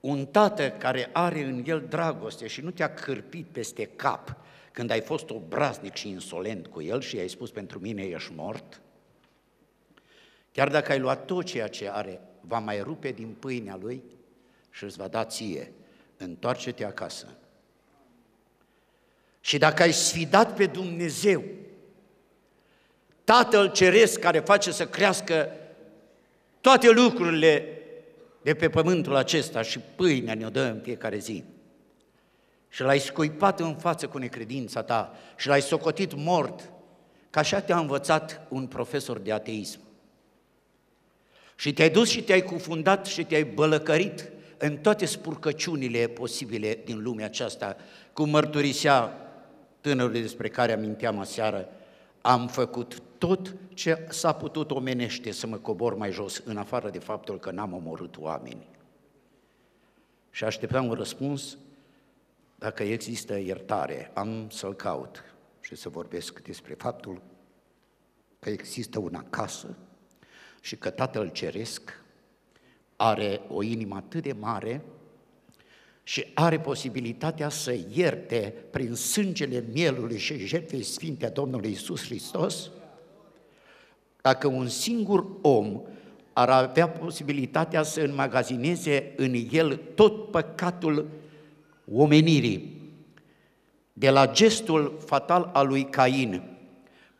un tată care are în el dragoste și nu te-a cârpit peste cap când ai fost obraznic și insolent cu el și i-ai spus pentru mine ești mort, chiar dacă ai luat tot ceea ce are, va mai rupe din pâinea lui și îți va da ție, întoarce-te acasă. Și dacă ai sfidat pe Dumnezeu, Tatăl Ceresc care face să crească toate lucrurile de pe pământul acesta și pâinea ne-o dă în fiecare zi. Și l-ai scuipat în față cu necredința ta și l-ai socotit mort, ca așa te-a învățat un profesor de ateism. Și te-ai dus și te-ai cufundat și te-ai bălăcărit în toate spurcăciunile posibile din lumea aceasta, cum mărturisea tânărul despre care aminteam aseară, am făcut tot ce s-a putut omenește să mă cobor mai jos, în afară de faptul că n-am omorât oameni. Și așteptam un răspuns, dacă există iertare, am să-l caut și să vorbesc despre faptul că există una casă și că Tatăl Ceresc are o inimă atât de mare și are posibilitatea să ierte prin sângele mielului și jertfei sfinte a Domnului Isus Hristos, dacă un singur om ar avea posibilitatea să înmagazineze în el tot păcatul omenirii, de la gestul fatal al lui Cain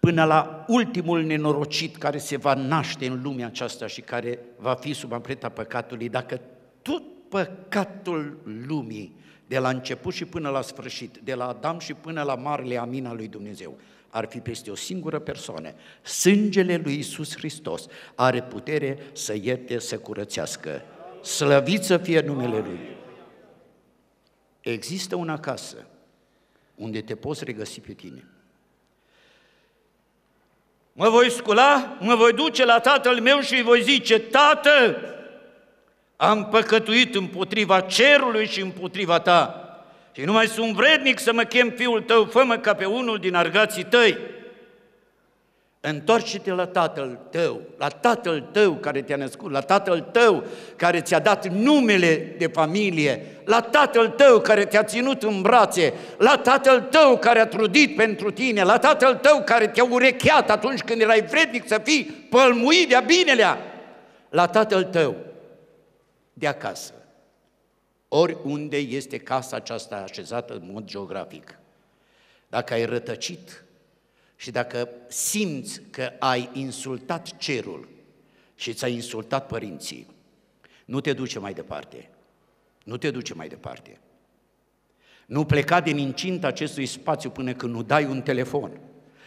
până la ultimul nenorocit care se va naște în lumea aceasta și care va fi sub amprenta păcatului, dacă tot păcatul lumii, de la început și până la sfârșit, de la Adam și până la Marele Amina lui Dumnezeu, ar fi peste o singură persoană. Sângele lui Isus Hristos are putere să ierte, să curățească. Slăvit să fie numele Lui. Există una casă unde te poți regăsi pe tine. Mă voi scula, mă voi duce la tatăl meu și îi voi zice, Tată, am păcătuit împotriva cerului și împotriva ta și nu mai sunt vrednic să mă chem fiul tău, fă ca pe unul din argații tăi. Întoarce-te la tatăl tău, la tatăl tău care te-a născut, la tatăl tău care ți-a dat numele de familie, la tatăl tău care te-a ținut în brațe, la tatăl tău care a trudit pentru tine, la tatăl tău care te-a urecheat atunci când erai vrednic să fii pălmuit de-a binelea, la tatăl tău de acasă. Oriunde este casa aceasta așezată în mod geografic. Dacă ai rătăcit și dacă simți că ai insultat cerul și ți-ai insultat părinții, nu te duce mai departe. Nu te duce mai departe. Nu pleca din incinta acestui spațiu până când nu dai un telefon.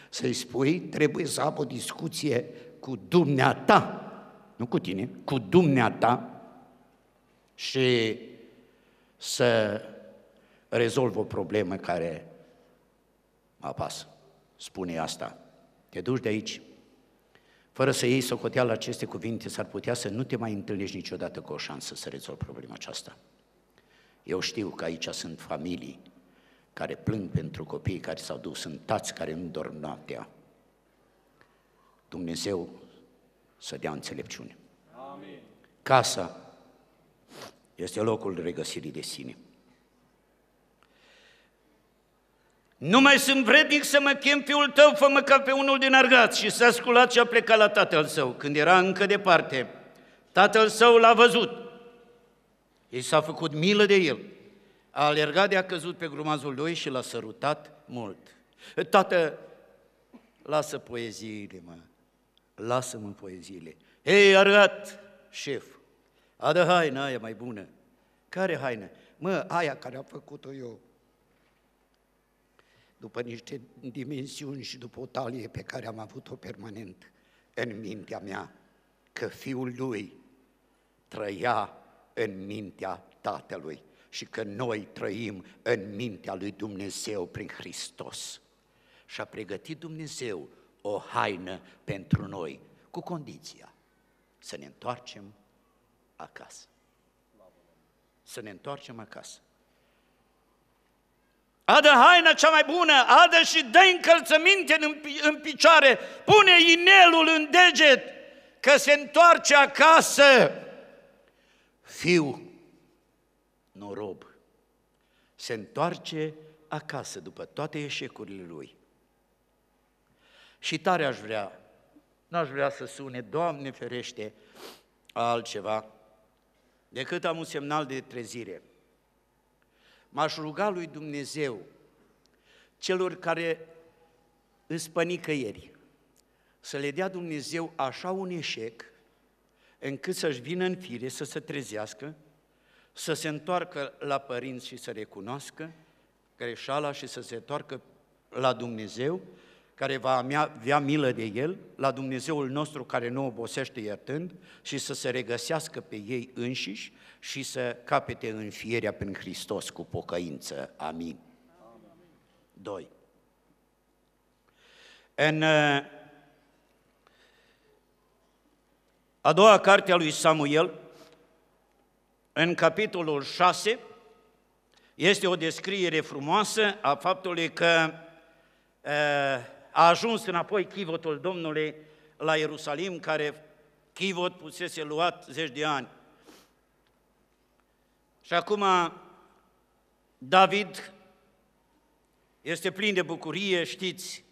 Să-i spui, trebuie să am o discuție cu dumneata, nu cu tine, cu dumneata și să rezolv o problemă care mă apasă. Spune asta. Te duci de aici, fără să iei socoteală aceste cuvinte, s-ar putea să nu te mai întâlnești niciodată cu o șansă să rezolvi problema aceasta. Eu știu că aici sunt familii care plâng pentru copii care s-au dus, sunt tați care nu dorm noaptea. Dumnezeu să dea înțelepciune. Amin. Casa este locul regăsirii de sine. Nu mai sunt vrednic să mă chem fiul tău, fă-mă ca pe unul din argați. Și s-a sculat și a plecat la tatăl său. Când era încă departe, tatăl său l-a văzut. Ei s-a făcut milă de el. A alergat de a căzut pe grumazul lui și l-a sărutat mult. Tată, lasă poeziile, mă. Lasă-mă poeziile. Ei, argat, șef, adă haina aia mai bună. Care haină? Mă, aia care a făcut-o eu după niște dimensiuni și după o talie pe care am avut-o permanent în mintea mea, că fiul lui trăia în mintea tatălui și că noi trăim în mintea lui Dumnezeu prin Hristos. Și a pregătit Dumnezeu o haină pentru noi, cu condiția să ne întoarcem acasă. Să ne întoarcem acasă. Adă haina cea mai bună, adă și dă încălțăminte în, în picioare, pune inelul în deget, că se întoarce acasă. Fiu, nu rob, se întoarce acasă după toate eșecurile lui. Și tare aș vrea, n-aș vrea să sune, Doamne ferește, altceva, decât am un semnal de trezire – m-aș ruga lui Dumnezeu celor care îți ieri, să le dea Dumnezeu așa un eșec încât să-și vină în fire, să se trezească, să se întoarcă la părinți și să recunoască greșeala și să se întoarcă la Dumnezeu, care va avea milă de el, la Dumnezeul nostru care nu obosește iertând și să se regăsească pe ei înșiși și să capete înfierea prin Hristos cu pocăință. Amin. 2. În uh, a doua carte a lui Samuel, în capitolul 6, este o descriere frumoasă a faptului că uh, a ajuns înapoi chivotul Domnului la Ierusalim, care chivot pusese luat zeci de ani. Și acum David este plin de bucurie, știți,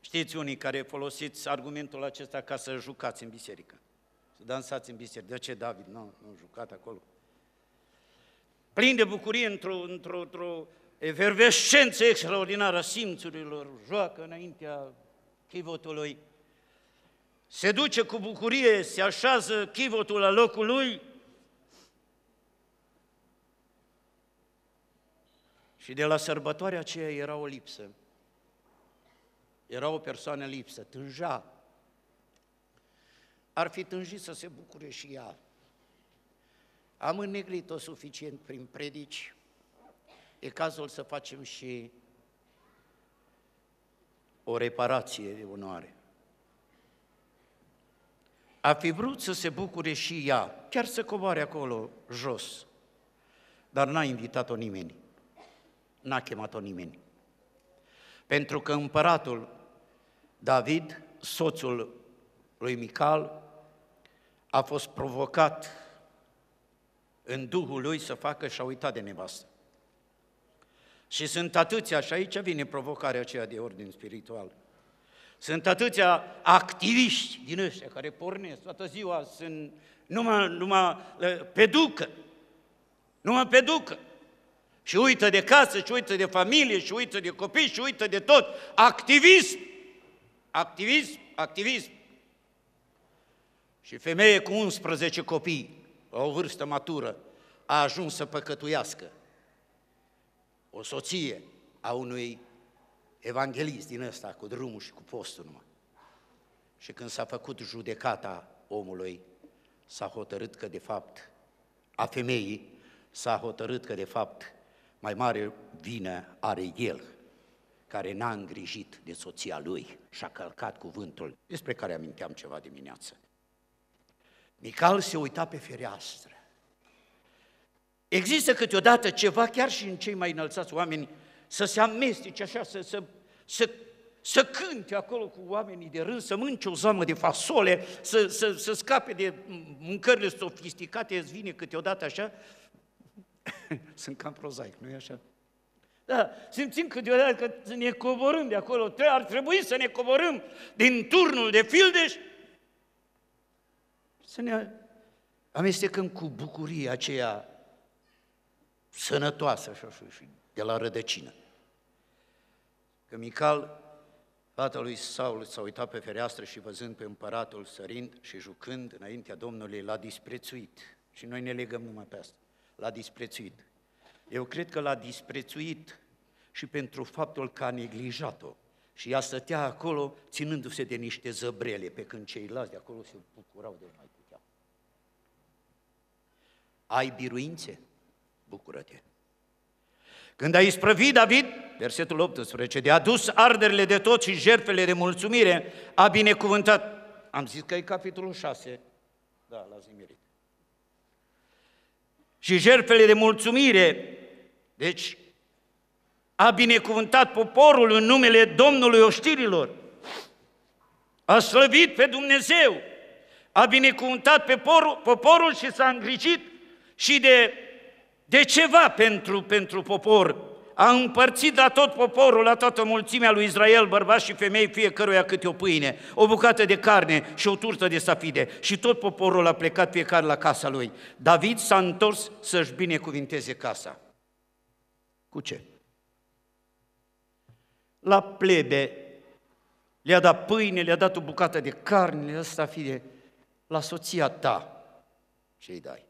știți unii care folosiți argumentul acesta ca să jucați în biserică, să dansați în biserică. De ce David? Nu, nu jucat acolo. Plin de bucurie, într-o, într-o, într-o efervescență extraordinară a simțurilor, joacă înaintea chivotului, se duce cu bucurie, se așează chivotul la locul lui Și de la sărbătoarea aceea era o lipsă. Era o persoană lipsă, tânja. Ar fi tânjit să se bucure și ea. Am înnegrit-o suficient prin predici. E cazul să facem și o reparație de onoare. A fi vrut să se bucure și ea, chiar să coboare acolo jos, dar n-a invitat-o nimeni n-a chemat-o nimeni. Pentru că împăratul David soțul lui Mical a fost provocat în Duhul lui să facă și a uitat de nevastă. Și sunt atâția, și aici vine provocarea aceea de ordin spiritual. Sunt atâția activiști din ăștia care pornesc toată ziua, sunt numai, numai pe ducă, numai pe ducă. Și uită de casă, și uită de familie, și uită de copii, și uită de tot. Activism, activism, activism. Și femeie cu 11 copii, la o vârstă matură, a ajuns să păcătuiască. O soție a unui evanghelist din ăsta, cu drumul și cu postul numai. Și când s-a făcut judecata omului, s-a hotărât că de fapt, a femeii, s-a hotărât că de fapt mai mare vină are el, care n-a îngrijit de soția lui și a călcat cuvântul, despre care aminteam ceva dimineață. Mical se uita pe fereastră. Există câteodată ceva, chiar și în cei mai înălțați oameni, să se amestece așa, să, să, să, să cânte acolo cu oamenii de rând, să mânce o zamă de fasole, să, să, să scape de mâncările sofisticate, îți vine câteodată așa. Sunt cam prozaic, nu-i așa? Da, simțim câteodată că ne coborâm de acolo, ar trebui să ne coborâm din turnul de fildeș să ne amestecăm cu bucuria aceea sănătoasă așa, și de la rădăcină. Că Mical, tatălui Saul, s-a uitat pe fereastră și văzând pe împăratul sărind și jucând înaintea Domnului, l-a disprețuit. Și noi ne legăm numai pe asta. L-a disprețuit. Eu cred că l-a disprețuit și pentru faptul că a neglijat-o. Și ea stătea acolo ținându-se de niște zăbrele, pe când ceilalți de acolo se bucurau de mai putea. Ai biruințe? Bucură-te! Când a isprăvit David, versetul 18, de a dus arderile de tot și jertfele de mulțumire, a binecuvântat. Am zis că e capitolul 6. Da, l-ați nimerit. Și jertfele de mulțumire, deci a binecuvântat poporul în numele Domnului oștirilor. A slăvit pe Dumnezeu, a binecuvântat pe poporul, poporul și s-a îngrijit și de de ceva pentru, pentru popor. A împărțit la tot poporul, la toată mulțimea lui Israel, bărbați și femei, fiecăruia câte o pâine, o bucată de carne și o turtă de safide. Și tot poporul a plecat fiecare la casa lui. David s-a întors să-și binecuvinteze casa. Cu ce? La plebe le-a dat pâine, le-a dat o bucată de carne, le-a dat safide. La soția ta ce-i dai?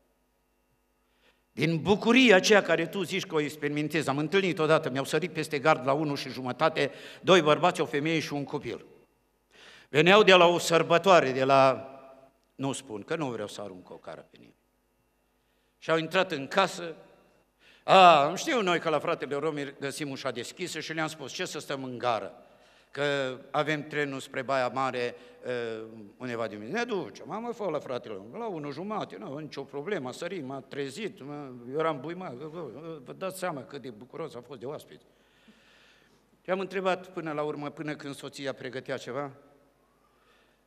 Din bucuria aceea care tu zici că o experimentezi, am întâlnit odată, mi-au sărit peste gard la unu și jumătate, doi bărbați, o femeie și un copil. Veneau de la o sărbătoare, de la... Nu spun, că nu vreau să arunc o cară pe nimeni. Și au intrat în casă, a, știu noi că la fratele Romi găsim ușa deschisă și le-am spus, ce să stăm în gară? Că avem trenul spre Baia Mare uh, undeva dimineața. Ne ducem, am fost la fratele, la unul jumate, nu, nicio problemă, a sărit, m-a trezit, mă, eu eram buimat, vă dați seama cât de bucuros a fost de oaspete. Și am întrebat până la urmă, până când soția pregătea ceva,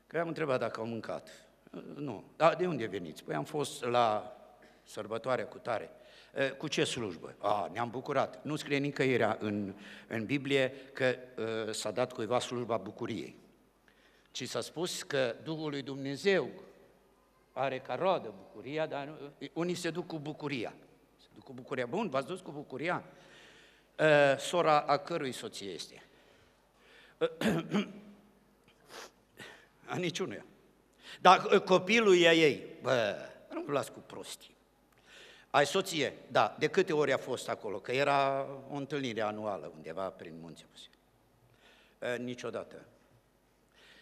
că am întrebat dacă au mâncat. Nu. Da, de unde veniți? Păi am fost la sărbătoarea cu tare. Cu ce slujbă? A, ne-am bucurat. Nu scrie nicăieri în, în Biblie că uh, s-a dat cuiva slujba bucuriei, ci s-a spus că Duhul lui Dumnezeu are ca roadă bucuria, dar unii se duc cu bucuria. Se duc cu bucuria. Bun, v-ați dus cu bucuria? Uh, sora a cărui soție este? Uh, a niciunuia. Dar copilul e ei, bă, nu las cu prostii. Ai soție? Da. De câte ori a fost acolo? Că era o întâlnire anuală undeva prin munții e, Niciodată.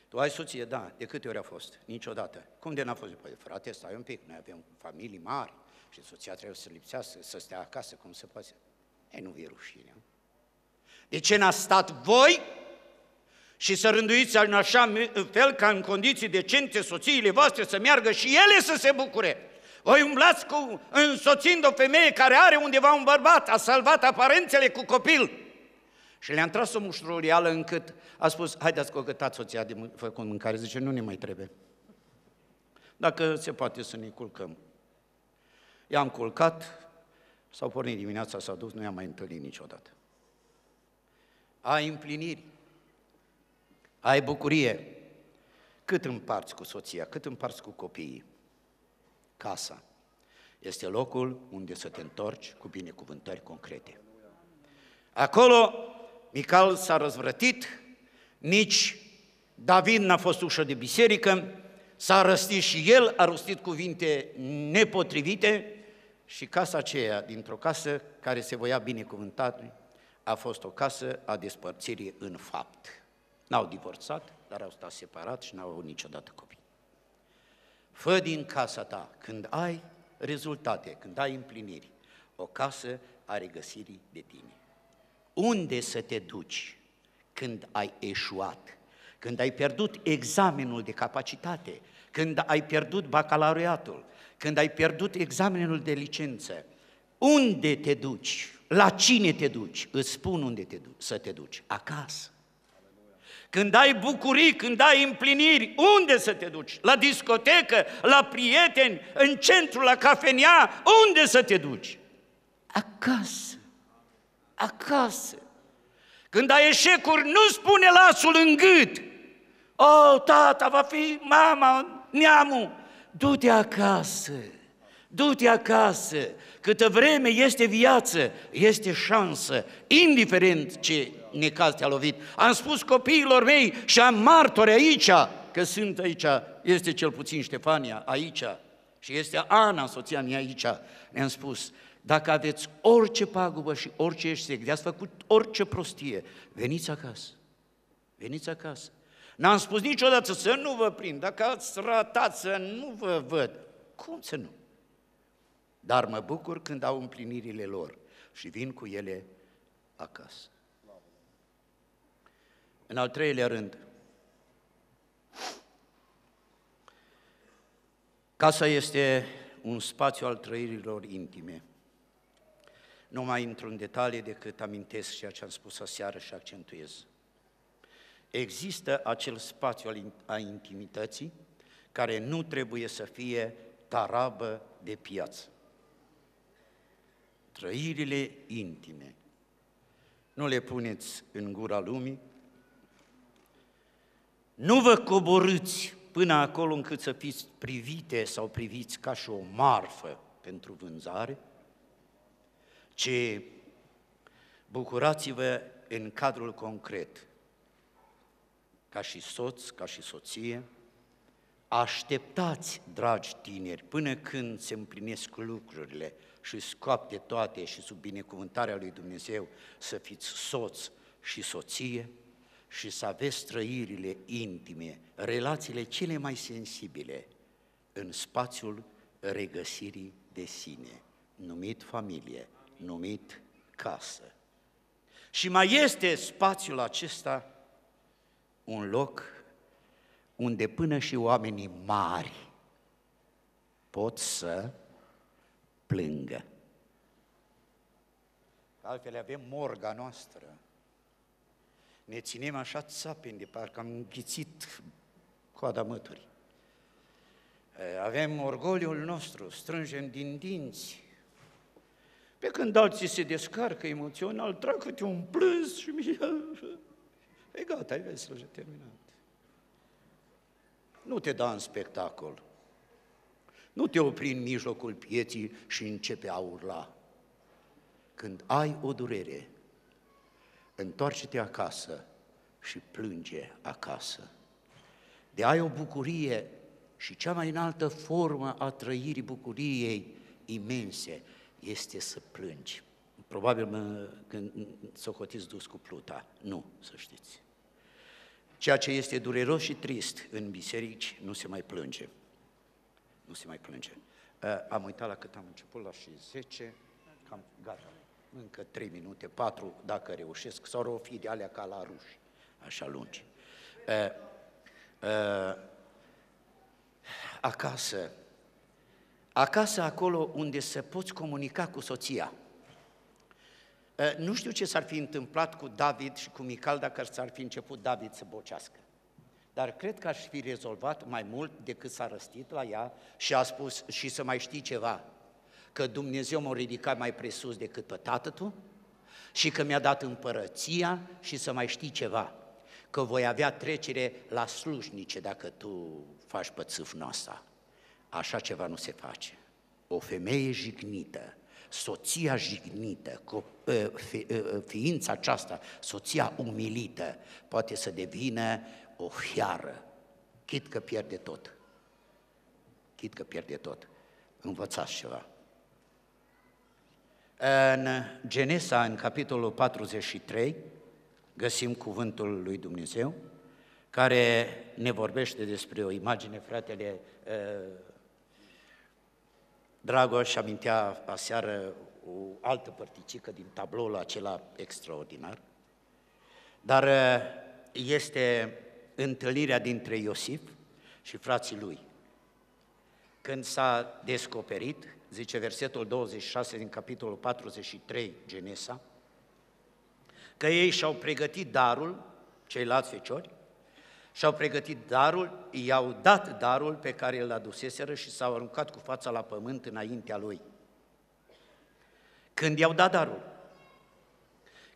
Tu ai soție? Da. De câte ori a fost? Niciodată. Cum de n-a fost? Păi, frate, stai un pic, noi avem familii mari și soția trebuie să lipsească, să stea acasă, cum se poate. Ei, nu vi rușine. De ce n-a stat voi și să rânduiți în așa fel ca în condiții decente soțiile voastre să meargă și ele să se bucure? Voi umblați cu, însoțind o femeie care are undeva un bărbat, a salvat aparențele cu copil. Și le-am tras o mușuroială încât a spus, haideți cocătați soția de mân- făcut mâncare. Zice, nu ne mai trebuie. Dacă se poate să ne culcăm. I-am culcat, s-au pornit dimineața, s-au dus, nu i-am mai întâlnit niciodată. Ai împliniri, ai bucurie. Cât împarți cu soția, cât împarți cu copiii? Casa este locul unde să te întorci cu binecuvântări concrete. Acolo Mical s-a răzvrătit, nici David n-a fost ușă de biserică, s-a răstit și el, a rostit cuvinte nepotrivite și casa aceea, dintr-o casă care se voia binecuvântată, a fost o casă a despărțirii în fapt. N-au divorțat, dar au stat separat și n-au avut niciodată copii. Fă din casa ta, când ai rezultate, când ai împliniri, o casă a regăsirii de tine. Unde să te duci când ai eșuat, când ai pierdut examenul de capacitate, când ai pierdut bacalaureatul, când ai pierdut examenul de licență? Unde te duci? La cine te duci? Îți spun unde te duci, să te duci. Acasă. Când ai bucurii, când ai împliniri, unde să te duci? La discotecă, la prieteni, în centru, la cafenea, unde să te duci? Acasă. Acasă. Când ai eșecuri, nu spune lasul în gât. Oh, tata, va fi mama, neamul. Du-te acasă. Du-te acasă. Câtă vreme este viață, este șansă, indiferent ce necaz te-a lovit. Am spus copiilor mei și am martori aici, că sunt aici, este cel puțin Ștefania aici și este Ana, soția mea aici. Ne-am spus, dacă aveți orice pagubă și orice eșec, de-ați făcut orice prostie, veniți acasă. Veniți acasă. N-am spus niciodată să nu vă prind, dacă ați ratat să nu vă văd. Cum să nu? Dar mă bucur când au împlinirile lor și vin cu ele acasă. În al treilea rând, casa este un spațiu al trăirilor intime. Nu mai intru în detalii decât amintesc ceea ce am spus aseară și accentuez. Există acel spațiu al in- a intimității care nu trebuie să fie tarabă de piață. Trăirile intime. Nu le puneți în gura lumii, nu vă coborâți până acolo încât să fiți privite sau priviți ca și o marfă pentru vânzare, ci bucurați-vă în cadrul concret, ca și soț, ca și soție, așteptați, dragi tineri, până când se împlinesc lucrurile și scoate toate și sub binecuvântarea lui Dumnezeu să fiți soț și soție și să aveți trăirile intime, relațiile cele mai sensibile în spațiul regăsirii de sine, numit familie, numit casă. Și mai este spațiul acesta un loc unde până și oamenii mari pot să plângă. Altfel avem morga noastră. Ne ținem așa țapeni de parcă am înghițit coada măturii. Avem orgoliul nostru, strângem din dinți. Pe când alții se descarcă emoțional, trag câte un plâns și mi E gata, ai vesel și terminat. Nu te da în spectacol. Nu te opri în mijlocul pieții și începe a urla. Când ai o durere, întoarce-te acasă și plânge acasă. De ai o bucurie și cea mai înaltă formă a trăirii bucuriei imense este să plângi. Probabil mă, când socotiți dus cu pluta. Nu, să știți. Ceea ce este dureros și trist în biserici nu se mai plânge. Nu se mai plânge. Uh, am uitat la cât am început, la și 10, cam gata. Încă 3 minute, 4, dacă reușesc, sau o fi de alea ca la ruși, așa lungi. Uh, uh, acasă, acasă acolo unde să poți comunica cu soția. Uh, Nu știu ce s-ar fi întâmplat cu David și cu Mical dacă s-ar fi început David să bocească. Dar cred că aș fi rezolvat mai mult decât s-a răstit la ea și a spus și să mai știi ceva, că Dumnezeu m-a ridicat mai presus decât pe tatăl tu și că mi-a dat împărăția și să mai știi ceva, că voi avea trecere la slujnice dacă tu faci pe țâfnul asta. Așa ceva nu se face. O femeie jignită, soția jignită, co- ă, fi- ă, ființa aceasta, soția umilită, poate să devină o fiară, chit că pierde tot. Chit că pierde tot. Învățați ceva. În Genesa, în capitolul 43, găsim cuvântul lui Dumnezeu, care ne vorbește despre o imagine, fratele uh, Dragoș amintea aseară o altă părticică din tabloul acela extraordinar, dar uh, este întâlnirea dintre Iosif și frații lui. Când s-a descoperit, zice versetul 26 din capitolul 43, Genesa, că ei și-au pregătit darul, ceilalți feciori, și-au pregătit darul, i-au dat darul pe care îl aduseseră și s-au aruncat cu fața la pământ înaintea lui. Când i-au dat darul,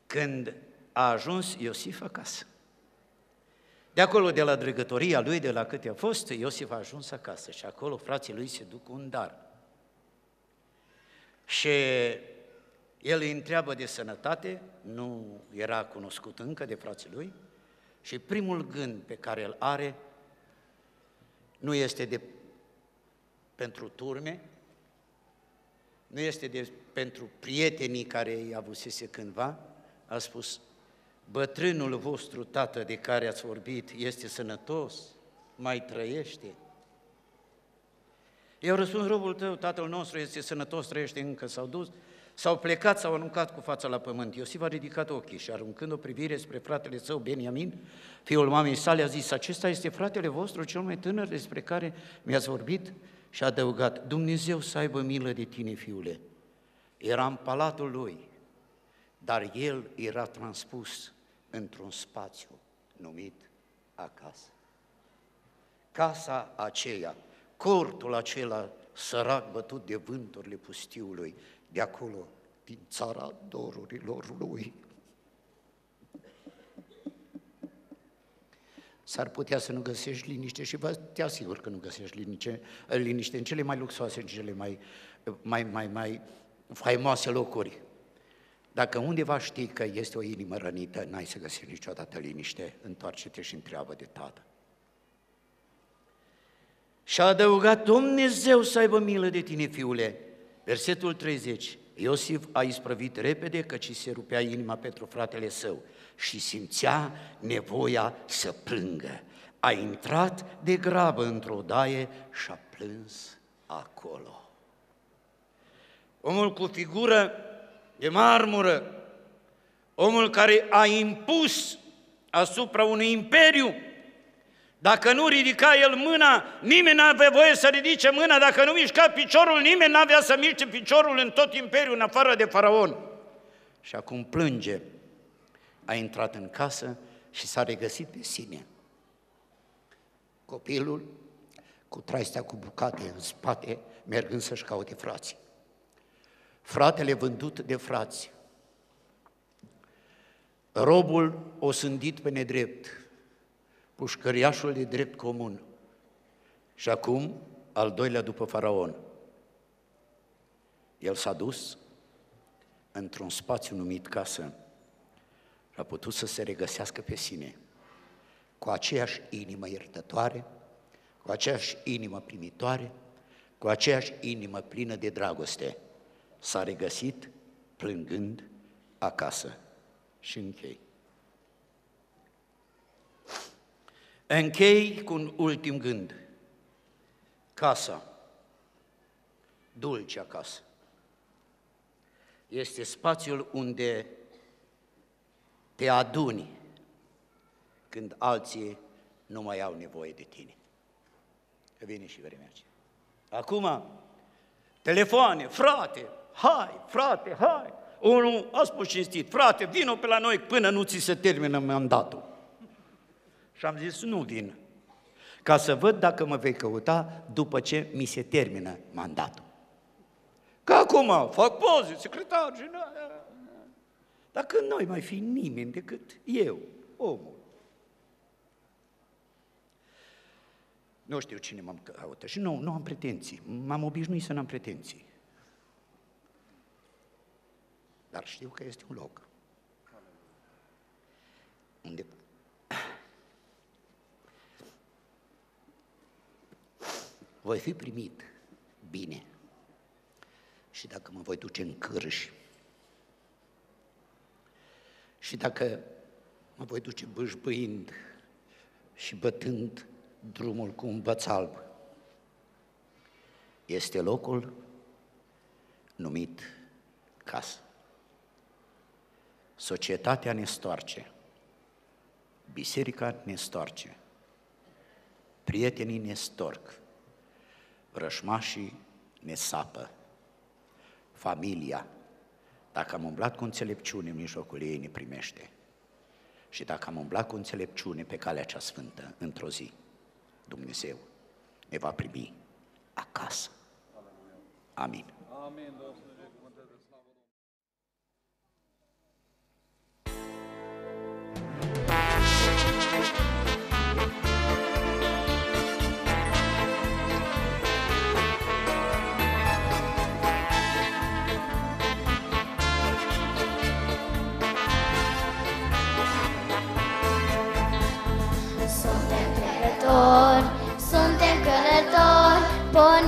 când a ajuns Iosif acasă, de acolo, de la drăgătoria lui, de la câte a fost, Iosif a ajuns acasă și acolo frații lui se duc cu un dar. Și el îi întreabă de sănătate, nu era cunoscut încă de frații lui, și primul gând pe care îl are nu este de pentru turme, nu este de pentru prietenii care îi avusese cândva, a spus, bătrânul vostru tată de care ați vorbit este sănătos, mai trăiește. Eu răspund, robul tău, tatăl nostru este sănătos, trăiește încă, s-au dus, s-au plecat, s-au aruncat cu fața la pământ. Iosif a ridicat ochii și aruncând o privire spre fratele său, Beniamin, fiul mamei sale, a zis, acesta este fratele vostru cel mai tânăr despre care mi-ați vorbit? Și a adăugat, Dumnezeu să aibă milă de tine, fiule. Era în palatul lui, dar el era transpus într-un spațiu numit acasă. Casa aceea, cortul acela sărac bătut de vânturile pustiului, de acolo, din țara dorurilor lui. S-ar putea să nu găsești liniște și vă te asigur că nu găsești liniște, liniște în cele mai luxoase, în cele mai, mai, mai, mai faimoase locuri. Dacă undeva știi că este o inimă rănită, n-ai să găsești niciodată liniște, întoarce-te și întreabă de tată. Și a adăugat, Dumnezeu să aibă milă de tine, fiule. Versetul 30. Iosif a isprăvit repede căci se rupea inima pentru fratele său și simțea nevoia să plângă. A intrat de grabă într-o daie și a plâns acolo. Omul cu figură de marmură, omul care a impus asupra unui imperiu dacă nu ridica el mâna, nimeni nu avea voie să ridice mâna. Dacă nu mișca piciorul, nimeni nu avea să miște piciorul în tot imperiul, în afară de faraon. Și acum plânge. A intrat în casă și s-a regăsit pe sine. Copilul, cu traistea cu bucate în spate, mergând să-și caute frații. Fratele vândut de frați. Robul osândit pe nedrept, pușcăriașul de drept comun. Și acum, al doilea după faraon. El s-a dus într-un spațiu numit casă și a putut să se regăsească pe sine cu aceeași inimă iertătoare, cu aceeași inimă primitoare, cu aceeași inimă plină de dragoste. S-a regăsit plângând acasă și închei. Închei cu un ultim gând. Casa, dulce acasă, este spațiul unde te aduni când alții nu mai au nevoie de tine. Că vine și vremea aceea. Acum, telefoane, frate, hai, frate, hai, Unul a spus cinstit, frate, vino pe la noi până nu ți se termină mandatul. Și am zis, nu vin, ca să văd dacă mă vei căuta după ce mi se termină mandatul. Că acum fac poze, secretar general. Dar când nu mai fi nimeni decât eu, omul. Nu știu cine m-am căutat și nu, nu am pretenții. M-am obișnuit să n-am pretenții. Dar știu că este un loc unde voi fi primit bine și dacă mă voi duce în cârși și dacă mă voi duce bâșbâind și bătând drumul cu un băț alb, este locul numit casă. Societatea ne stoarce, biserica ne stoarce, prietenii ne storc, rășmașii ne sapă, familia, dacă am umblat cu înțelepciune în mijlocul ei, ne primește. Și dacă am umblat cu înțelepciune pe calea cea sfântă, într-o zi, Dumnezeu ne va primi acasă. Amin. Suntem upon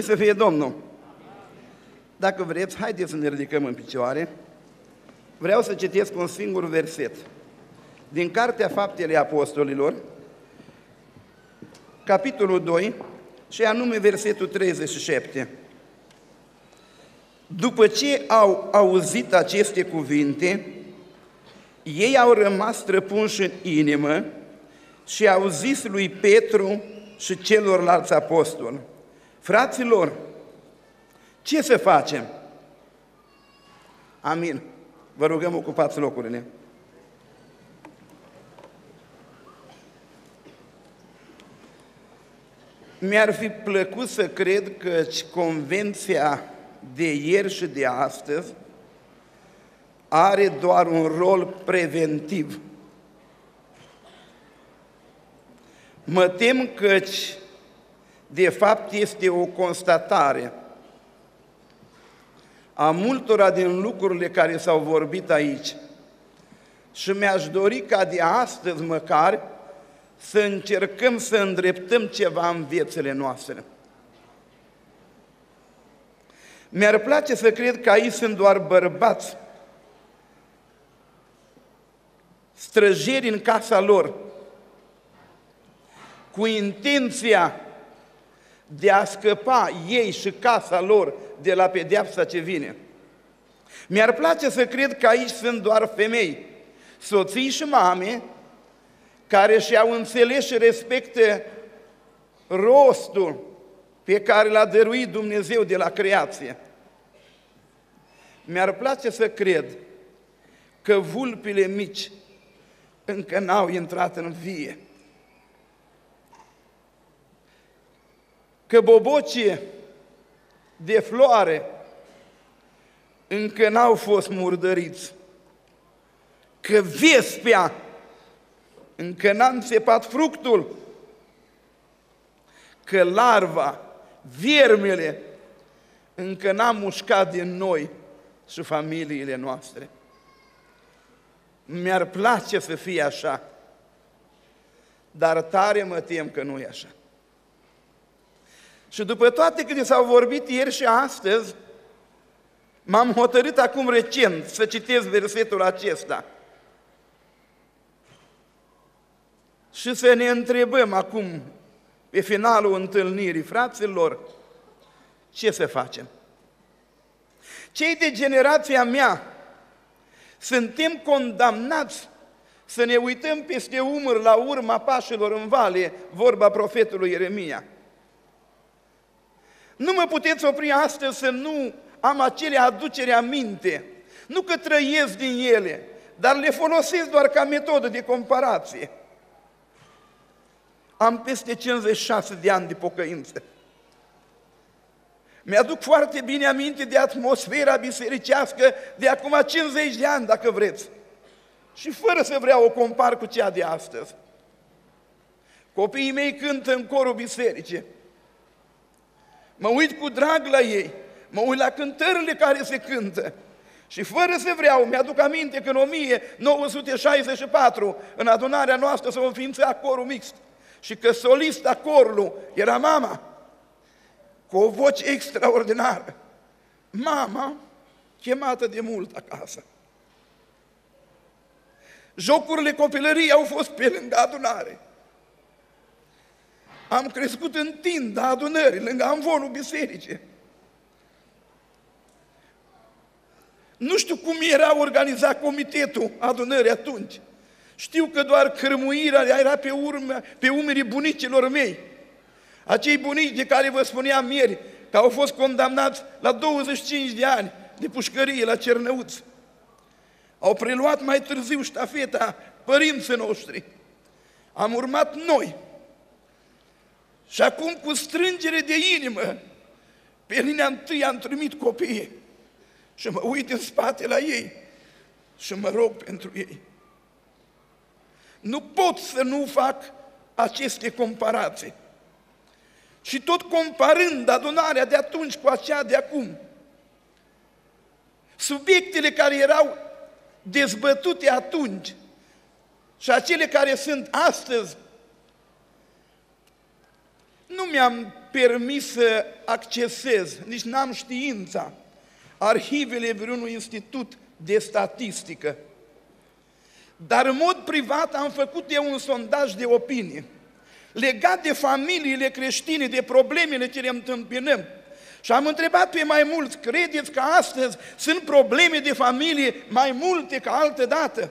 Slăvit să fie Domnul! Dacă vreți, haideți să ne ridicăm în picioare. Vreau să citesc un singur verset din Cartea Faptele Apostolilor, capitolul 2, și anume versetul 37. După ce au auzit aceste cuvinte, ei au rămas străpunși în inimă și au zis lui Petru și celorlalți apostoli, fraților, ce să facem? Amin. Vă rugăm, ocupați locurile. Mi-ar fi plăcut să cred că convenția de ieri și de astăzi are doar un rol preventiv. Mă tem căci, de fapt, este o constatare a multora din lucrurile care s-au vorbit aici. Și mi-aș dori ca de astăzi măcar să încercăm să îndreptăm ceva în viețile noastre. Mi-ar place să cred că aici sunt doar bărbați, străjeri în casa lor, cu intenția de a scăpa ei și casa lor de la pedeapsa ce vine. Mi-ar place să cred că aici sunt doar femei, soții și mame, care și-au înțeles și respectă rostul pe care l-a dăruit Dumnezeu de la creație. Mi-ar place să cred că vulpile mici încă n-au intrat în vie. Că bobocii de floare încă n-au fost murdăriți. Că vespea încă n-a înțepat fructul. Că larva, viermele, încă n-a mușcat din noi și familiile noastre. Mi-ar place să fie așa, dar tare mă tem că nu e așa. Și după toate câte s-au vorbit ieri și astăzi, m-am hotărât acum recent să citesc versetul acesta. Și să ne întrebăm acum, pe finalul întâlnirii, fraților, ce să facem? Cei de generația mea suntem condamnați să ne uităm peste umăr la urma pașilor în vale, vorba profetului Ieremia. Nu mă puteți opri astăzi să nu am acele aducere aminte, nu că trăiesc din ele, dar le folosesc doar ca metodă de comparație. Am peste 56 de ani de pocăință. Mi-aduc foarte bine aminte de atmosfera bisericească de acum 50 de ani, dacă vreți. Și fără să vreau o compar cu cea de astăzi. Copiii mei cântă în corul bisericii. Mă uit cu drag la ei, mă uit la cântările care se cântă. Și fără să vreau, mi-aduc aminte că în 1964, în adunarea noastră, s-a înființat corul mixt. Și că solista corului era mama cu o voce extraordinară. Mama, chemată de mult acasă. Jocurile copilăriei au fost pe lângă adunare. Am crescut în tinda adunării, lângă amvonul bisericii. Nu știu cum era organizat comitetul adunării atunci. Știu că doar cărmuirea era pe, urmă, pe umerii bunicilor mei. Acei bunici de care vă spuneam ieri, că au fost condamnați la 25 de ani de pușcărie la Cernăuț. Au preluat mai târziu ștafeta părinții noștri. Am urmat noi. Și acum cu strângere de inimă, pe linia întâi am trimit copiii și mă uit în spate la ei și mă rog pentru ei. Nu pot să nu fac aceste comparații. Și tot comparând adunarea de atunci cu aceea de acum, subiectele care erau dezbătute atunci și acele care sunt astăzi, nu mi-am permis să accesez, nici n-am știința, arhivele vreunui institut de statistică. Dar în mod privat am făcut eu un sondaj de opinie legat de familiile creștine, de problemele ce le întâmpinăm. Și am întrebat pe mai mulți, credeți că astăzi sunt probleme de familie mai multe ca altă dată?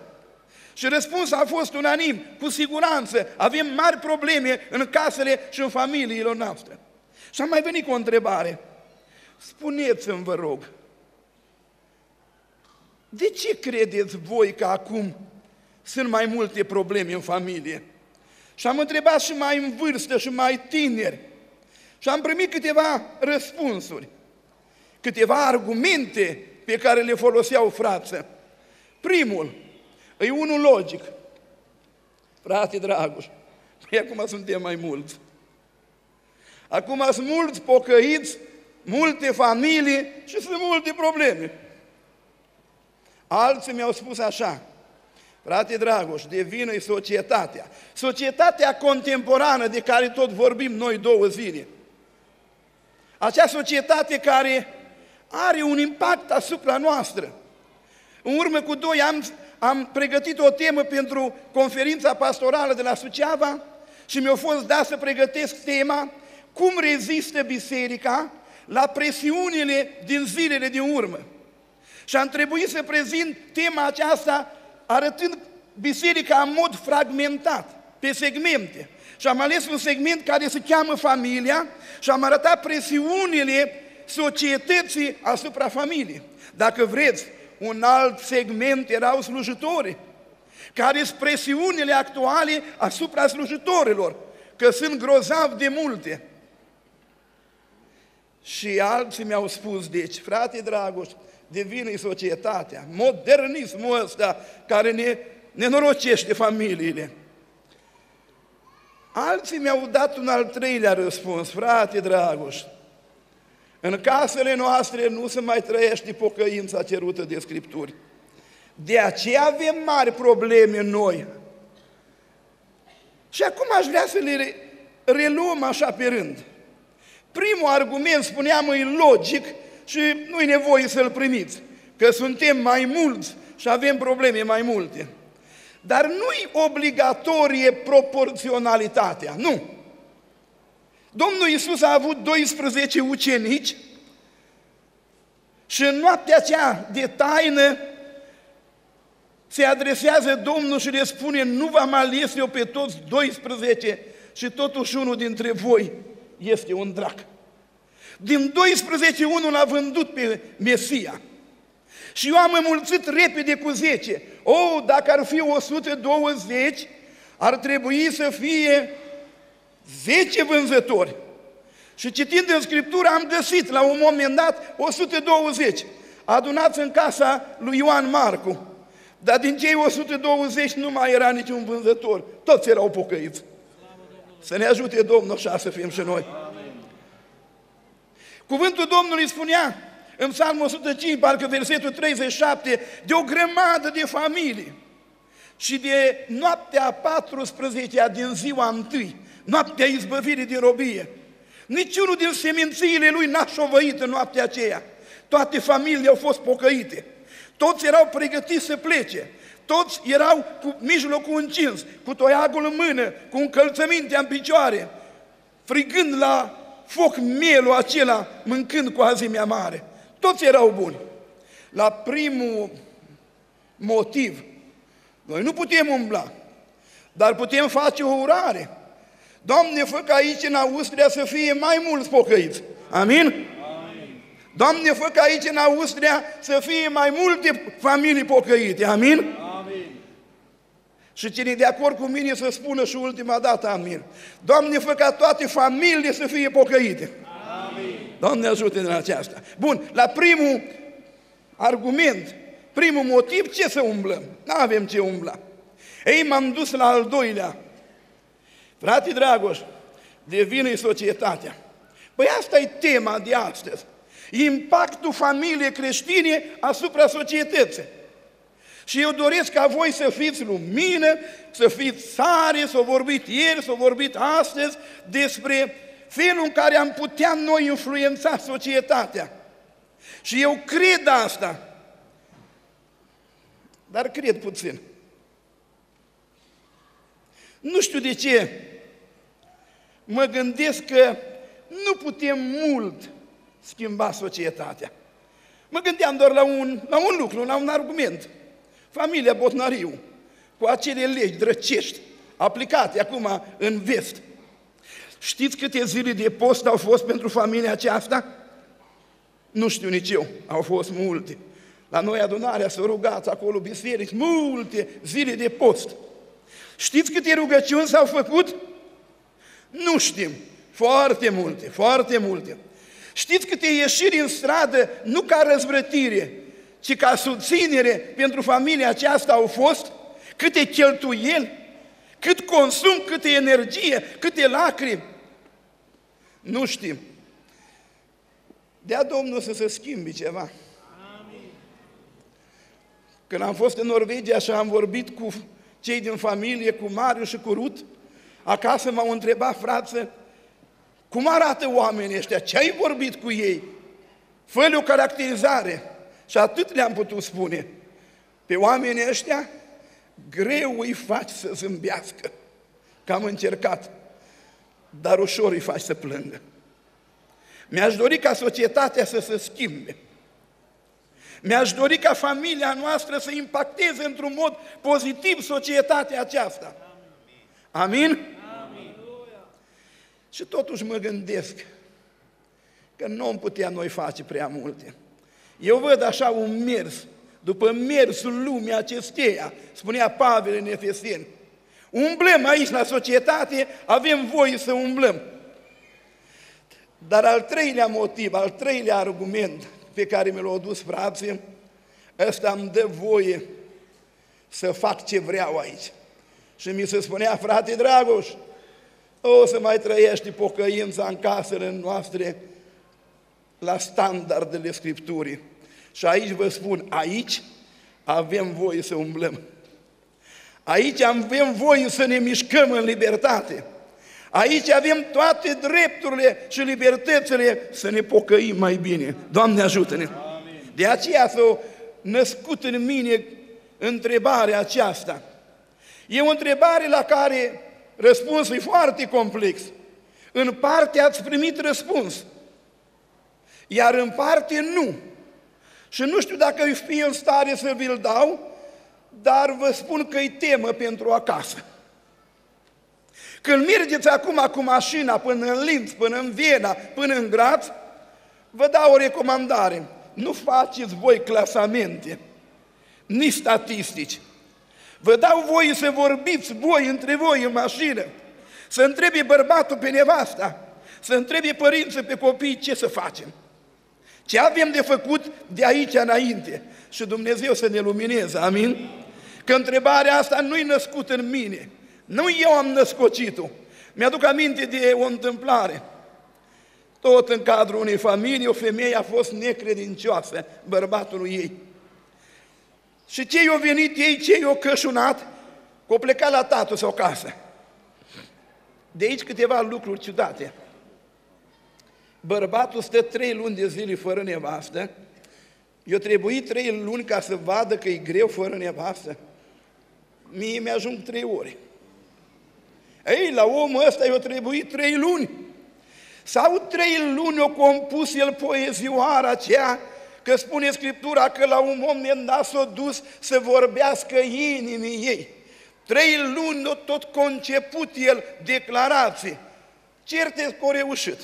Și răspunsul a fost unanim, cu siguranță, avem mari probleme în casele și în familiile noastre. Și am mai venit cu o întrebare. Spuneți-mi, vă rog, de ce credeți voi că acum sunt mai multe probleme în familie? Și am întrebat și mai în vârstă și mai tineri. Și am primit câteva răspunsuri, câteva argumente pe care le foloseau frață. Primul, e unul logic. Frate Dragoș, păi acum suntem mai mulți. Acum sunt mulți pocăiți, multe familii și sunt multe probleme. Alții mi-au spus așa, Frate Dragoș, de vină e societatea. Societatea contemporană de care tot vorbim noi două zile. Acea societate care are un impact asupra noastră. În urmă cu doi ani am pregătit o temă pentru conferința pastorală de la Suceava și mi-a fost dat să pregătesc tema cum rezistă biserica la presiunile din zilele din urmă. Și am trebuit să prezint tema aceasta arătând biserica în mod fragmentat, pe segmente. Și am ales un segment care se cheamă familia și am arătat presiunile societății asupra familiei. Dacă vreți, un alt segment erau slujitorii, care sunt presiunile actuale asupra slujitorilor, că sunt grozav de multe. Și alții mi-au spus, deci, frate Dragoș, devine societatea, modernismul ăsta care ne nenorocește familiile. Alții mi-au dat un al treilea răspuns, frate Dragoș, în casele noastre nu se mai trăiește pocăința cerută de Scripturi. De aceea avem mari probleme noi. Și acum aș vrea să le reluăm așa pe rând. Primul argument, spuneam, e logic și nu-i nevoie să-l primiți, că suntem mai mulți și avem probleme mai multe. Dar nu-i obligatorie proporționalitatea, nu. Domnul Iisus a avut 12 ucenici și în noaptea aceea de taină se adresează Domnul și le spune, nu v-am ales eu pe toți 12 și totuși unul dintre voi este un drac. Din 12 unul a vândut pe Mesia. Și eu am înmulțit repede cu 10. O, oh, dacă ar fi 120, ar trebui să fie 10 vânzători. Și citind în Scriptură am găsit la un moment dat 120 adunați în casa lui Ioan Marcu. Dar din cei 120 nu mai era niciun vânzător. Toți erau pocăiți. Să ne ajute Domnul așa să fim și noi. Cuvântul Domnului spunea în Psalmul 105, parcă versetul 37, de o grămadă de familii și de noaptea 14 din ziua întâi, noaptea izbăvirii din robie. Niciunul din semințiile lui n-a șovăit în noaptea aceea. Toate familiile au fost pocăite. Toți erau pregătiți să plece. Toți erau cu mijlocul încins, cu toiagul în mână, cu încălțămintea în picioare, frigând la foc mielul acela, mâncând cu azimea mare. Toți erau buni. La primul motiv, noi nu putem umbla, dar putem face o urare. Doamne, fă ca aici în Austria să fie mai mulți pocăiți. Amin? Amin. Doamne, fă ca aici în Austria să fie mai multe familii pocăite. Amin? Amin. Și cine e de acord cu mine să spună și ultima dată amin. Doamne, fă ca toate familiile să fie pocăite. Amin. Doamne ajută în aceasta. Bun, la primul argument, primul motiv, ce să umblăm? Nu avem ce umbla. Ei, m-am dus la al doilea Frate Dragoș, devine societatea. Păi asta e tema de astăzi. Impactul familiei creștine asupra societății. Și eu doresc ca voi să fiți lumină, să fiți sare, să vorbit ieri, să vorbit astăzi despre felul în care am putea noi influența societatea. Și eu cred asta, dar cred puțin. Nu știu de ce mă gândesc că nu putem mult schimba societatea. Mă gândeam doar la un, la un lucru, la un argument. Familia Botnariu, cu acele legi drăcești, aplicate acum în vest. Știți câte zile de post au fost pentru familia aceasta? Nu știu nici eu, au fost multe. La noi adunarea s-a rugat acolo biserici, multe zile de post. Știți câte rugăciuni s-au făcut? Nu știm. Foarte multe, foarte multe. Știți câte ieșiri în stradă, nu ca răzvrătire, ci ca susținere pentru familia aceasta au fost? Câte cheltuieli, cât consum, câte energie, câte lacrimi. Nu știm. Dea Domnul să se schimbi ceva. Când am fost în Norvegia și am vorbit cu cei din familie, cu Mariu și cu Rut, acasă m-au întrebat, frață, cum arată oamenii ăștia? Ce ai vorbit cu ei? fă o caracterizare. Și atât le-am putut spune. Pe oamenii ăștia greu îi faci să zâmbească. Că am încercat. dar ușor îi faci să plângă. Mi-aș dori ca societatea să se schimbe. Mi-aș dori ca familia noastră să impacteze într-un mod pozitiv societatea aceasta. Amin? Amin. Și totuși mă gândesc că nu am putea noi face prea multe. Eu văd așa un mers, după mersul lumii acesteia, spunea Pavel în Efeseni. Umblăm aici la societate, avem voie să umblăm. Dar al treilea motiv, al treilea argument pe care mi l-au adus frații, ăsta îmi dă voie să fac ce vreau aici. Și mi se spunea, frate Dragoș, o să mai trăiești pocăința în casele noastre la standardele Scripturii. Și aici vă spun, aici avem voie să umblăm. Aici avem voie să ne mișcăm în libertate. Aici avem toate drepturile și libertățile să ne pocăim mai bine. Doamne ajută-ne! De aceea s-a născut în mine întrebarea aceasta. E o întrebare la care răspunsul e foarte complex. În parte ați primit răspuns, iar în parte nu. Și nu știu dacă îi fi în stare să vi-l dau, dar vă spun că e temă pentru acasă. Când mergeți acum cu mașina până în Linz, până în Viena, până în Graz, vă dau o recomandare. Nu faceți voi clasamente, nici statistici. Vă dau voie să vorbiți voi între voi în mașină, să întrebi bărbatul pe nevasta, să întrebi părinții pe copii ce să facem. Ce avem de făcut de aici înainte? Și Dumnezeu să ne lumineze, amin? Că întrebarea asta nu-i născută în mine, nu eu am născocit-o. Mi-aduc aminte de o întâmplare. Tot în cadrul unei familii, o femeie a fost necredincioasă bărbatului ei. Și ce i-au venit ei, ce i-au cășunat, că au plecat la tatăl sau casă. De aici câteva lucruri ciudate. Bărbatul stă trei luni de zile fără nevastă, eu trebuie trei luni ca să vadă că e greu fără nevastă. Mie mi-ajung trei ore. Ei, la omul ăsta i-a trebuit trei luni. Sau trei luni o compus el poezioara aceea, că spune Scriptura că la un moment dat s-a dus să vorbească inimii ei. Trei luni a tot conceput el declarații. Certe că a reușit.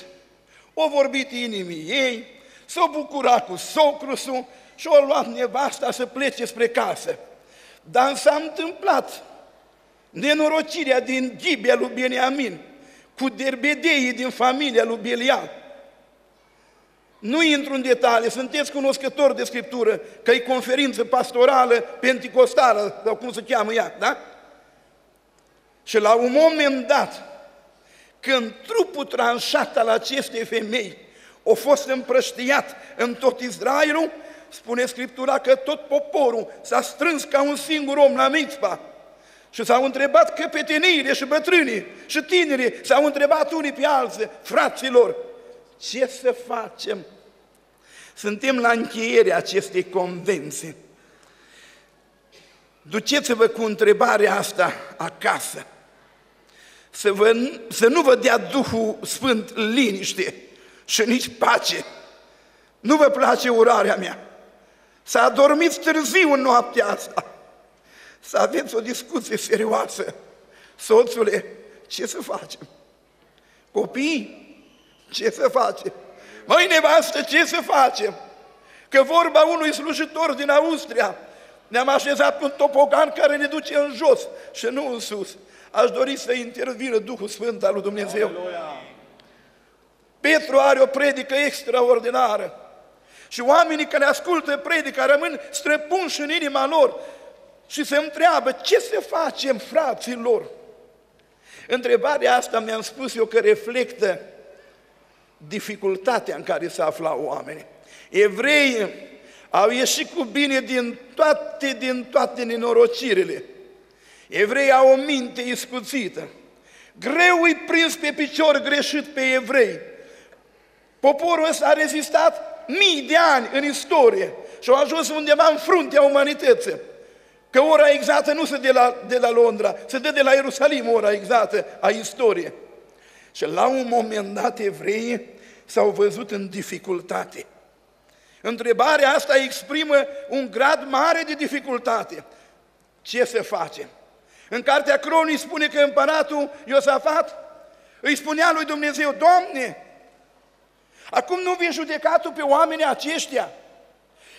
O vorbit inimii ei, s-a bucurat cu socrusul și a luat nevasta să plece spre casă. Dar s-a întâmplat nenorocirea din Ghibia lui Beniamin, cu derbedeii din familia lui Belial. Nu intru în detalii, sunteți cunoscători de Scriptură, că e conferință pastorală penticostală, sau cum se cheamă ea, da? Și la un moment dat, când trupul tranșat al acestei femei a fost împrăștiat în tot Israelul, spune Scriptura că tot poporul s-a strâns ca un singur om la mitzvah și s-au întrebat căpeteniile și bătrânii și tinerii, s-au întrebat unii pe alții, fraților, ce să facem? Suntem la încheierea acestei convenții. Duceți-vă cu întrebarea asta acasă. Să, vă, să nu vă dea Duhul Sfânt liniște și nici pace. Nu vă place urarea mea. Să adormiți târziu în noaptea asta să aveți o discuție serioasă. Soțule, ce să facem? Copii, ce să facem? Măi, nevastă, ce să facem? Că vorba unui slujitor din Austria, ne-am așezat pe un topogan care ne duce în jos și nu în sus. Aș dori să intervină Duhul Sfânt al lui Dumnezeu. Aleluia. Petru are o predică extraordinară. Și oamenii care ascultă predica rămân străpunși în inima lor și se întreabă ce să facem, fraților? Întrebarea asta mi-am spus eu că reflectă dificultatea în care se aflau oamenii. Evreii au ieșit cu bine din toate, din toate nenorocirile. Evreii au o minte iscuțită. Greu îi prins pe picior greșit pe evrei. Poporul ăsta a rezistat mii de ani în istorie și au ajuns undeva în fruntea umanității. Că ora exactă nu se de la, de la Londra, se dă de la Ierusalim ora exactă a istoriei. Și la un moment dat evreii s-au văzut în dificultate. Întrebarea asta exprimă un grad mare de dificultate. Ce se face? În cartea Cronii spune că împăratul Iosafat îi spunea lui Dumnezeu, Doamne, acum nu vei judeca tu pe oamenii aceștia,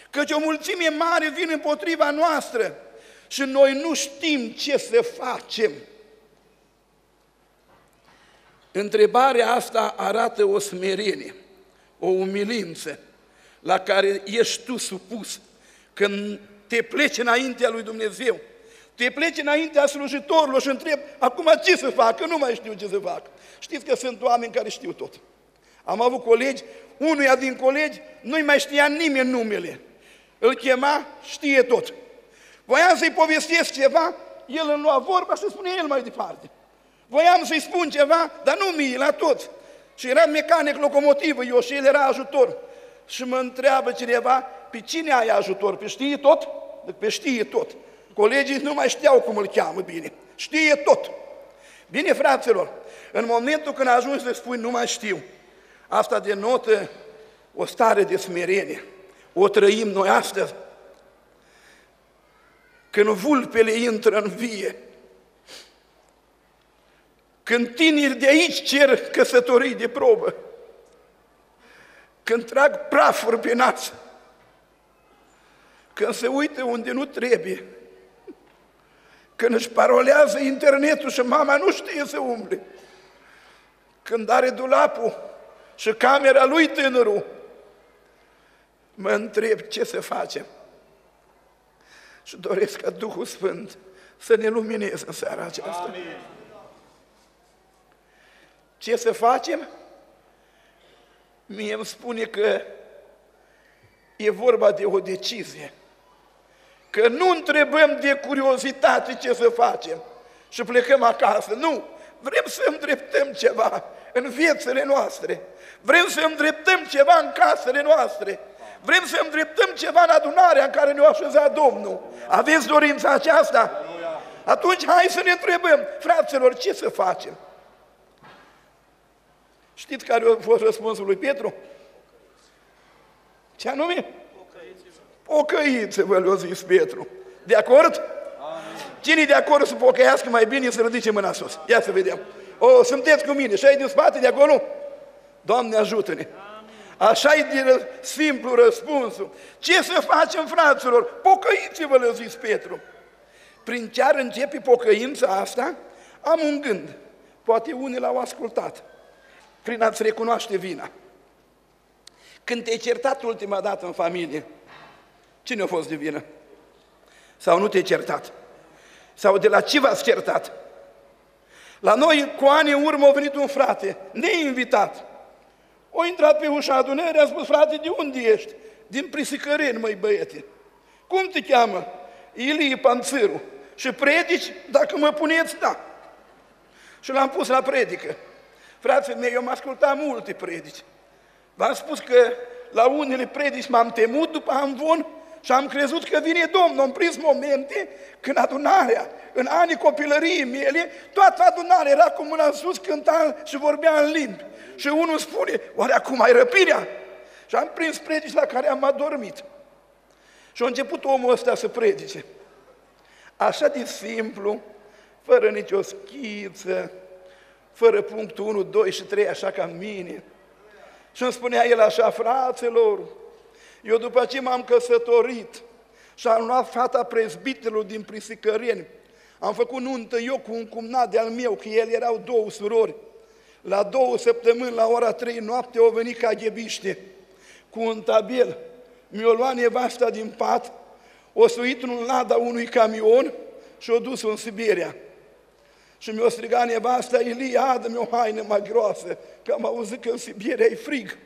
căci o mulțime mare vin împotriva noastră și noi nu știm ce să facem. Întrebarea asta arată o smerenie, o umilință la care ești tu supus când te pleci înaintea lui Dumnezeu. Te pleci înaintea slujitorilor și întreb, acum ce să fac, că nu mai știu ce să fac. Știți că sunt oameni care știu tot. Am avut colegi, unuia din colegi nu-i mai știa nimeni numele. Îl chema, știe tot. Voiam să-i povestesc ceva, el îmi lua vorba și spune el mai departe. Voiam să-i spun ceva, dar nu mie, la toți. Și era mecanic locomotivă, eu și el era ajutor. Și mă întreabă cineva, pe cine ai ajutor? Pe știe tot? Pe știe tot. Colegii nu mai știau cum îl cheamă bine. Știe tot. Bine, fraților, în momentul când ajungi să spui nu mai știu, asta denotă o stare de smerenie. O trăim noi astăzi. Când vulpele intră în vie, când tineri de aici cer căsătorii de probă, când trag prafuri pe nas, când se uită unde nu trebuie, când își parolează internetul și mama nu știe să umble, când are dulapul și camera lui tânărul, mă întreb ce să facem. Și doresc ca Duhul Sfânt să ne lumineze în seara aceasta. Amin. Ce să facem? Mie îmi spune că e vorba de o decizie. Că nu întrebăm de curiozitate ce să facem și plecăm acasă. Nu! Vrem să îndreptăm ceva în viețile noastre. Vrem să îndreptăm ceva în casele noastre. Vrem să îndreptăm ceva în adunarea în care ne-a așezat Domnul. Aveți dorința aceasta? Atunci hai să ne întrebăm, fraților, ce să facem? Știți care a fost răspunsul lui Petru? Ce anume? Pocăiți-vă, le-a zis Petru. De acord? Cine de acord să pocăiască mai bine să ridice mâna sus? Ia să vedem. O, sunteți cu mine și ai din spate de acolo? Doamne ajută-ne! Așa e de simplu răspunsul. Ce să facem, fraților? Pocăiți-vă, le-a zis Petru. Prin ce ar începe pocăința asta, am un gând. Poate unii l-au ascultat prin a-ți recunoaște vina. Când te-ai certat ultima dată în familie, cine a fost de vină? Sau nu te-ai certat? Sau de la ce v-ați certat? La noi, cu ani în urmă, a venit un frate, neinvitat. O intrat pe ușa adunării, a spus, frate, de unde ești? Din Prisicăreni, măi băiete. Cum te cheamă? Ilie Panțâru. Și predici? Dacă mă puneți, da. Și l-am pus la predică. Frații mei, eu am ascultat multe predici. V-am spus că la unele predici m-am temut după amvon și am crezut că vine Domnul. Am prins momente când adunarea, în anii copilăriei mele, toată adunarea era cu mâna în sus, cânta și vorbea în limbi. Și unul spune, oare acum ai răpirea? Și am prins predici la care am adormit. Și a început omul ăsta să predice. Așa de simplu, fără nicio schiță, fără punctul 1, 2 și 3, așa ca mine. Și îmi spunea el așa, fraților, eu după ce m-am căsătorit și am luat fata prezbitelor din Prisicăreni, am făcut nuntă eu cu un cumnat de-al meu, că el erau două surori. La două săptămâni, la ora trei noapte, au venit ca ghebiște cu un tabel. Mi-o luat nevasta din pat, o suit în lada unui camion și o dus în Siberia. Și mi-a strigat nevasta, Ilie, adă-mi o haină mai groasă, că am auzit că în Siberia e frig.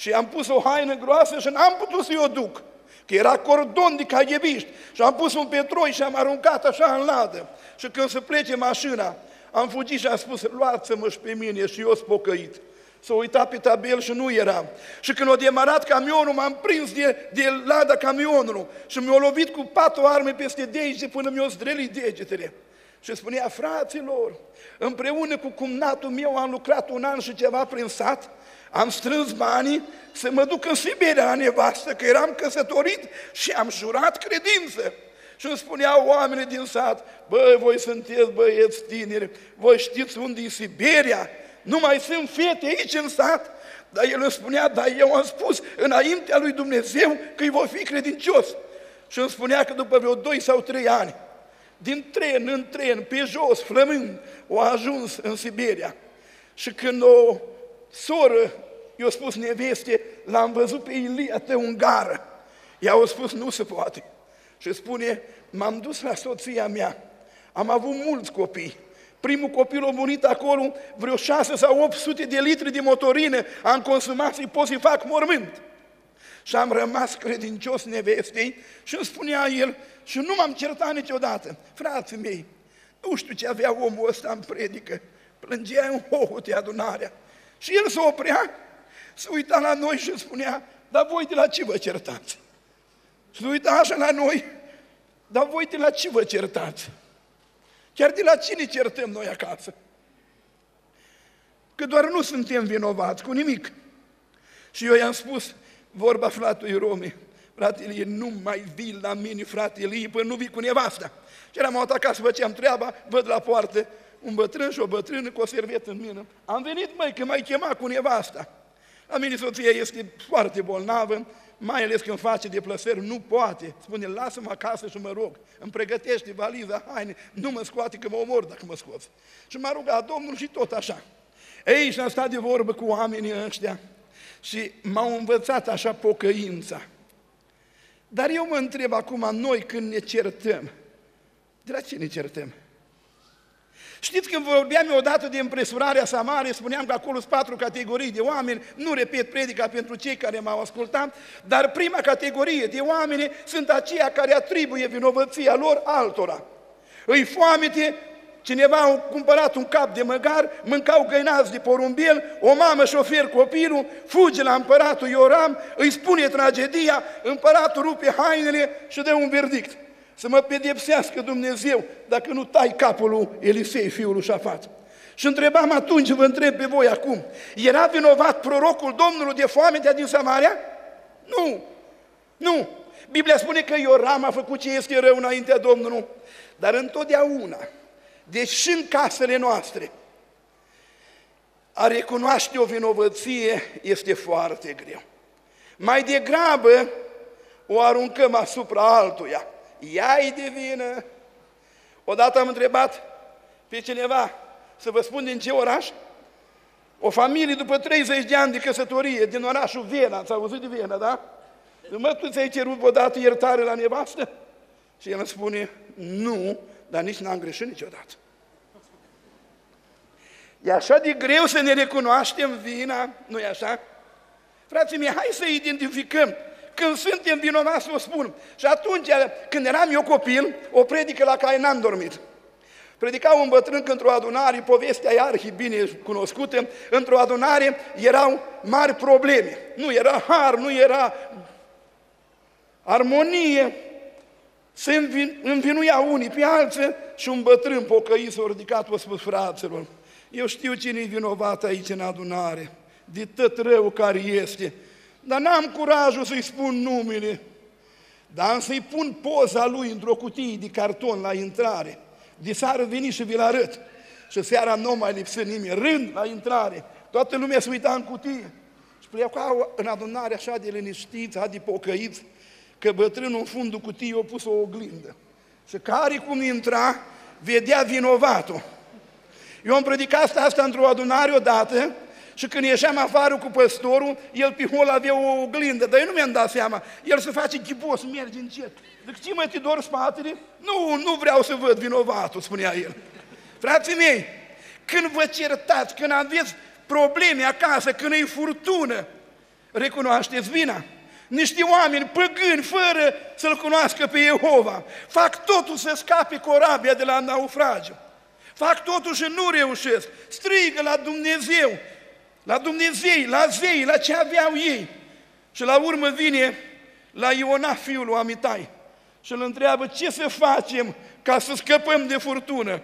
Și am pus o haină groasă și n-am putut să-i o duc, că era cordon de caghebiști. Și am pus un petroi și am aruncat așa în ladă. Și când se plece mașina, am fugit și am spus, luați-mă și pe mine și eu spocăit. S-a uitat pe tabel și nu eram. Și când a demarat camionul, m-am prins de, de lada camionului și mi-a lovit cu patru arme peste dege până mi-a zdrelit degetele. Și spunea, fraților, împreună cu cumnatul meu am lucrat un an și ceva prin sat, am strâns banii să mă duc în Siberia la nevastă, că eram căsătorit și am jurat credință. Și îmi spuneau oamenii din sat, băi, voi sunteți băieți tineri, voi știți unde e Siberia? Nu mai sunt fete aici în sat? Dar el îmi spunea, dar eu am spus înaintea lui Dumnezeu că îi voi fi credincios. Și îmi spunea că după vreo 2 sau 3 ani, din tren în tren, pe jos, flămând, o ajuns în Siberia. Și când o soră i-a spus neveste, l-am văzut pe Ilia tău în gară. Ea a spus, nu se poate. Și spune, m-am dus la soția mea, am avut mulți copii. Primul copil a murit acolo, vreo 6 sau 800 de litri de motorină am consumat și pot să-i fac mormânt. Și am rămas credincios nevestei și îmi spunea el, și nu m-am certat niciodată. Frații mei, nu știu ce avea omul ăsta în predică, plângea în hohote adunarea. Și el se oprea, se uita la noi și spunea, dar voi de la ce vă certați? Și se uita așa la noi, dar voi de la ce vă certați? Chiar de la cine certăm noi acasă? Că doar nu suntem vinovați cu nimic. Și eu i-am spus, vorba fratului Romi, frate Ilie, nu mai vii la mine, frate Ilie, până nu vii cu nevasta. Și eram aut acasă, făceam treaba, văd la poartă un bătrân și o bătrână cu o servetă în mână. Am venit, măi, că m-ai chemat cu nevasta. La mine soția este foarte bolnavă, mai ales când face deplăsări, nu poate. Spune, lasă-mă acasă și mă rog, îmi pregătește valiza, haine, nu mă scoate că mă omor dacă mă scoți. Și m-a rugat Domnul și tot așa. Ei, și am stat de vorbă cu oamenii ăștia și m-au învățat așa pocăința. Dar eu mă întreb acum, noi când ne certăm, de la ce ne certăm? Știți când vorbeam eu odată de împresurarea Samarie, spuneam că acolo sunt patru categorii de oameni, nu repet predica pentru cei care m-au ascultat, dar prima categorie de oameni sunt aceia care atribuie vinovăția lor altora. Îi foamete, cineva a cumpărat un cap de măgar, mâncau găinați de porumbel, o mamă șofer copilul, fuge la împăratul Ioram, îi spune tragedia, împăratul rupe hainele și dă un verdict să mă pedepsească Dumnezeu dacă nu tai capul lui Elisei, fiul lui Șafat. Și întrebam atunci, vă întreb pe voi acum, era vinovat prorocul Domnului de foamea din Samaria? Nu, nu. Biblia spune că Ioram a făcut ce este rău înaintea Domnului, dar întotdeauna, deci și în casele noastre, a recunoaște o vinovăție este foarte greu. Mai degrabă o aruncăm asupra altuia ea e de vină. Odată am întrebat pe cineva, să vă spun din ce oraș? O familie după 30 de ani de căsătorie din orașul Viena, ați auzit de Viena, da? Mă, tu ți-ai cerut odată iertare la nevastă? Și el îmi spune, nu, dar nici n-am greșit niciodată. E așa de greu să ne recunoaștem vina, nu e așa? Frații mei, hai să identificăm când suntem vinovați, o spun. Și atunci, când eram eu copil, o predică la care n-am dormit. Predica un bătrân că într-o adunare, povestea e arhi bine cunoscută, într-o adunare erau mari probleme. Nu era har, nu era armonie, se învinuia unii pe alții și un bătrân pocăit s-a ridicat, a spus fraților, eu știu cine e vinovat aici în adunare, de tot rău care este, dar n-am curajul să-i spun numele, dar am să-i pun poza lui într-o cutie de carton la intrare. De seară veni și vi-l arăt. Și seara nu mai lipsă nimeni, rând la intrare. Toată lumea se uita în cutie. Și plecau în adunare așa de liniștiți, de pocăiți, că bătrânul în fundul cutiei a pus o oglindă. Și care cum intra, vedea vinovatul. Eu am predicat asta într-o adunare odată și când ieșeam afară cu păstorul, el pe hol avea o oglindă, dar eu nu mi-am dat seama. El se face ghibos, merge încet. Zic, ce mă, te dor spatele? Nu, nu vreau să văd vinovatul, spunea el. Frații mei, când vă certați, când aveți probleme acasă, când e furtună, recunoașteți vina. Niște oameni păgâni, fără să-L cunoască pe Jehova, fac totul să scape corabia de la naufragiu. Fac totul și nu reușesc. Strigă la Dumnezeu la Dumnezei, la zei, la ce aveau ei. Și la urmă vine la Iona, fiul lui Amitai, și îl întreabă ce să facem ca să scăpăm de furtună.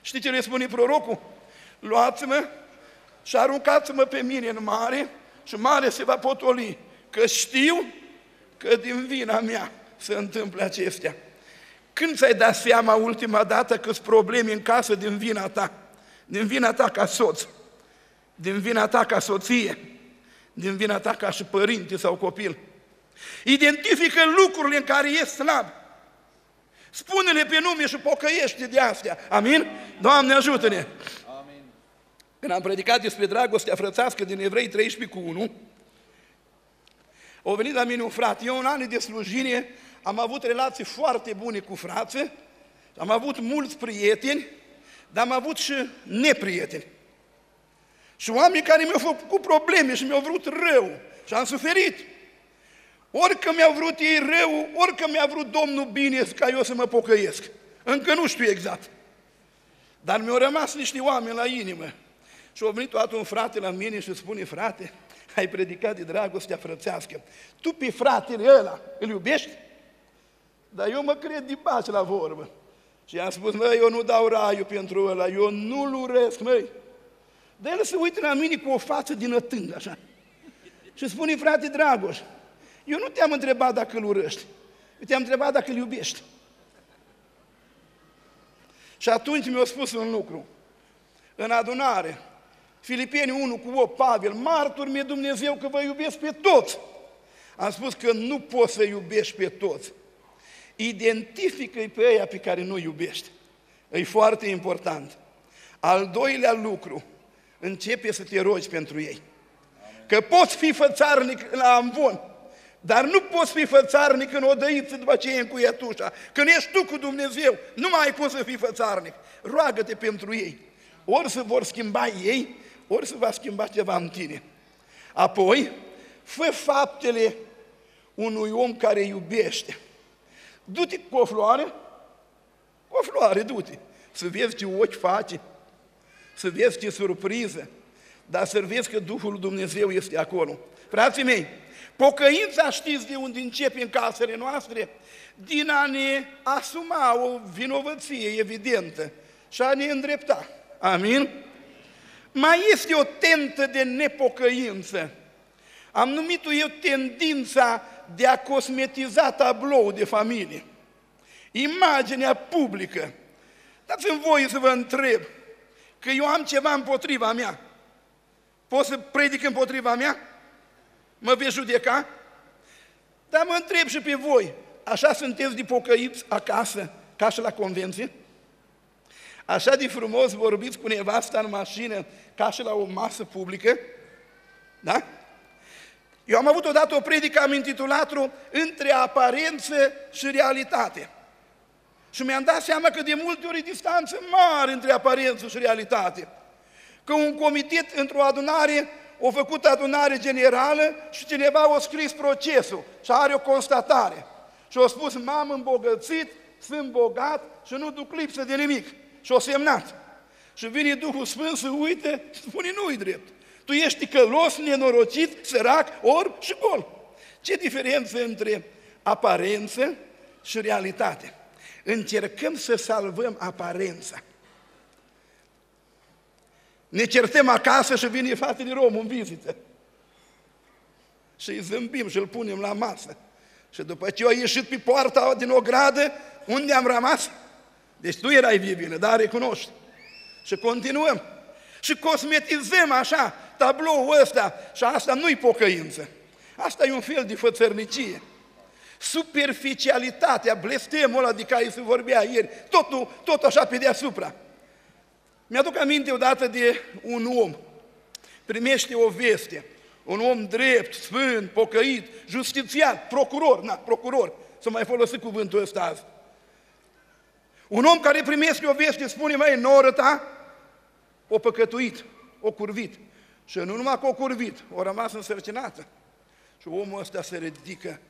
Știi ce le spune prorocul? Luați-mă și aruncați-mă pe mine în mare și mare se va potoli, că știu că din vina mea se întâmplă acestea. Când ți-ai dat seama ultima dată că sunt probleme în casă din vina ta? Din vina ta ca soț, din vina ta ca soție, din vina ta ca și părinte sau copil. Identifică lucrurile în care ești slab. Spune-le pe nume și pocăiește de astea. Amin? Doamne ajută-ne! Amin. Când am predicat despre dragostea frățească din Evrei 13 cu 1, a venit la mine un frate. Eu în ani de slujire am avut relații foarte bune cu frații, am avut mulți prieteni, dar am avut și neprieteni. Și oameni care mi-au făcut probleme și mi-au vrut rău și am suferit. Orică mi-au vrut ei rău, orică mi-a vrut Domnul bine ca eu să mă pocăiesc. Încă nu știu exact. Dar mi-au rămas niște oameni la inimă. Și a venit toată un frate la mine și spune, frate, ai predicat de dragostea frățească. Tu pe fratele ăla îl iubești? Dar eu mă cred de baci la vorbă. Și i-am spus, măi, eu nu dau raiul pentru ăla, eu nu-l urăsc, măi. Dar el se uită la mine cu o față din atâng, așa. Și spune, frate Dragoș, eu nu te-am întrebat dacă îl urăști, eu te-am întrebat dacă îl iubești. Și atunci mi-a spus un lucru. În adunare, Filipeni 1 cu 8, Pavel, martur mi Dumnezeu că vă iubesc pe toți. Am spus că nu poți să iubești pe toți. Identifică-i pe aia pe care nu iubești. E foarte important. Al doilea lucru, începe să te rogi pentru ei. Că poți fi fățarnic la amvon, dar nu poți fi fățarnic în odăiță după ce e încuiat ușa. Când ești tu cu Dumnezeu, nu mai poți să fii fățarnic. Roagă-te pentru ei. Ori să vor schimba ei, ori să va schimba ceva în tine. Apoi, fă faptele unui om care iubește. Du-te cu o floare, cu o floare, du-te, să vezi ce ochi face, să vezi ce surpriză, dar să vezi că Duhul Dumnezeu este acolo. Frații mei, pocăința știți de unde începe în casele noastre? Din a ne asuma o vinovăție evidentă și a ne îndrepta. Amin? Mai este o tentă de nepocăință. Am numit-o eu tendința de a cosmetiza tablou de familie. Imaginea publică. Dați-mi voie să vă întreb că eu am ceva împotriva mea. Pot să predic împotriva mea? Mă veți judeca? Dar mă întreb și pe voi, așa sunteți de pocăiți acasă, ca și la convenție? Așa de frumos vorbiți cu nevasta în mașină, ca și la o masă publică? Da? Eu am avut odată o predică, am intitulat-o Între aparență și realitate. Și mi-am dat seama că de multe ori e distanță mare între aparență și realitate. Că un comitet într-o adunare a făcut adunare generală și cineva a scris procesul și are o constatare. Și a spus, m-am îmbogățit, sunt bogat și nu duc lipsă de nimic. Și o semnat. Și vine Duhul Sfânt să uite și spune, nu-i drept. Tu ești călos, nenorocit, sărac, orb și gol. Ce diferență între aparență și realitate? Încercăm să salvăm aparența. Ne certăm acasă și vine fratele rom în vizită. Și îi zâmbim și îl punem la masă. Și după ce a ieșit pe poarta din o gradă, unde am rămas? Deci tu erai vivină, dar recunoști. Și continuăm. Și cosmetizăm așa tabloul ăsta și asta nu-i pocăință. Asta e un fel de fățărnicie. Superficialitatea, blestemul ăla de care se vorbea ieri, totul, tot așa pe deasupra. Mi-aduc aminte odată de un om, primește o veste, un om drept, sfânt, pocăit, justițiat, procuror, na, procuror, să mai folosit cuvântul ăsta azi. Un om care primește o veste spune, mai noră ta, o păcătuit, o curvit. Și nu numai că o curvit, o rămas însărcinată. Și omul ăsta se ridică,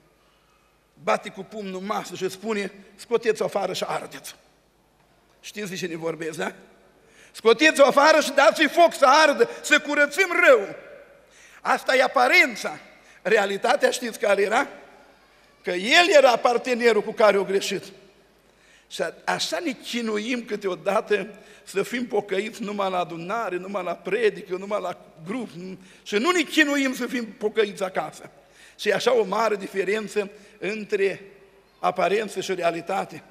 bate cu pumnul masă și spune, scoteți-o afară și ardeți Știți de ce ne vorbesc, da? Scoteți-o afară și dați-i foc să ardă, să curățim rău. Asta e aparența. Realitatea știți care era? Că el era partenerul cu care o greșit. Și a- așa ne chinuim câteodată să fim pocăiți numai la adunare, numai la predică, numai la grup și nu ne chinuim să fim pocăiți acasă. Și e așa o mare diferență între aparență și realitate.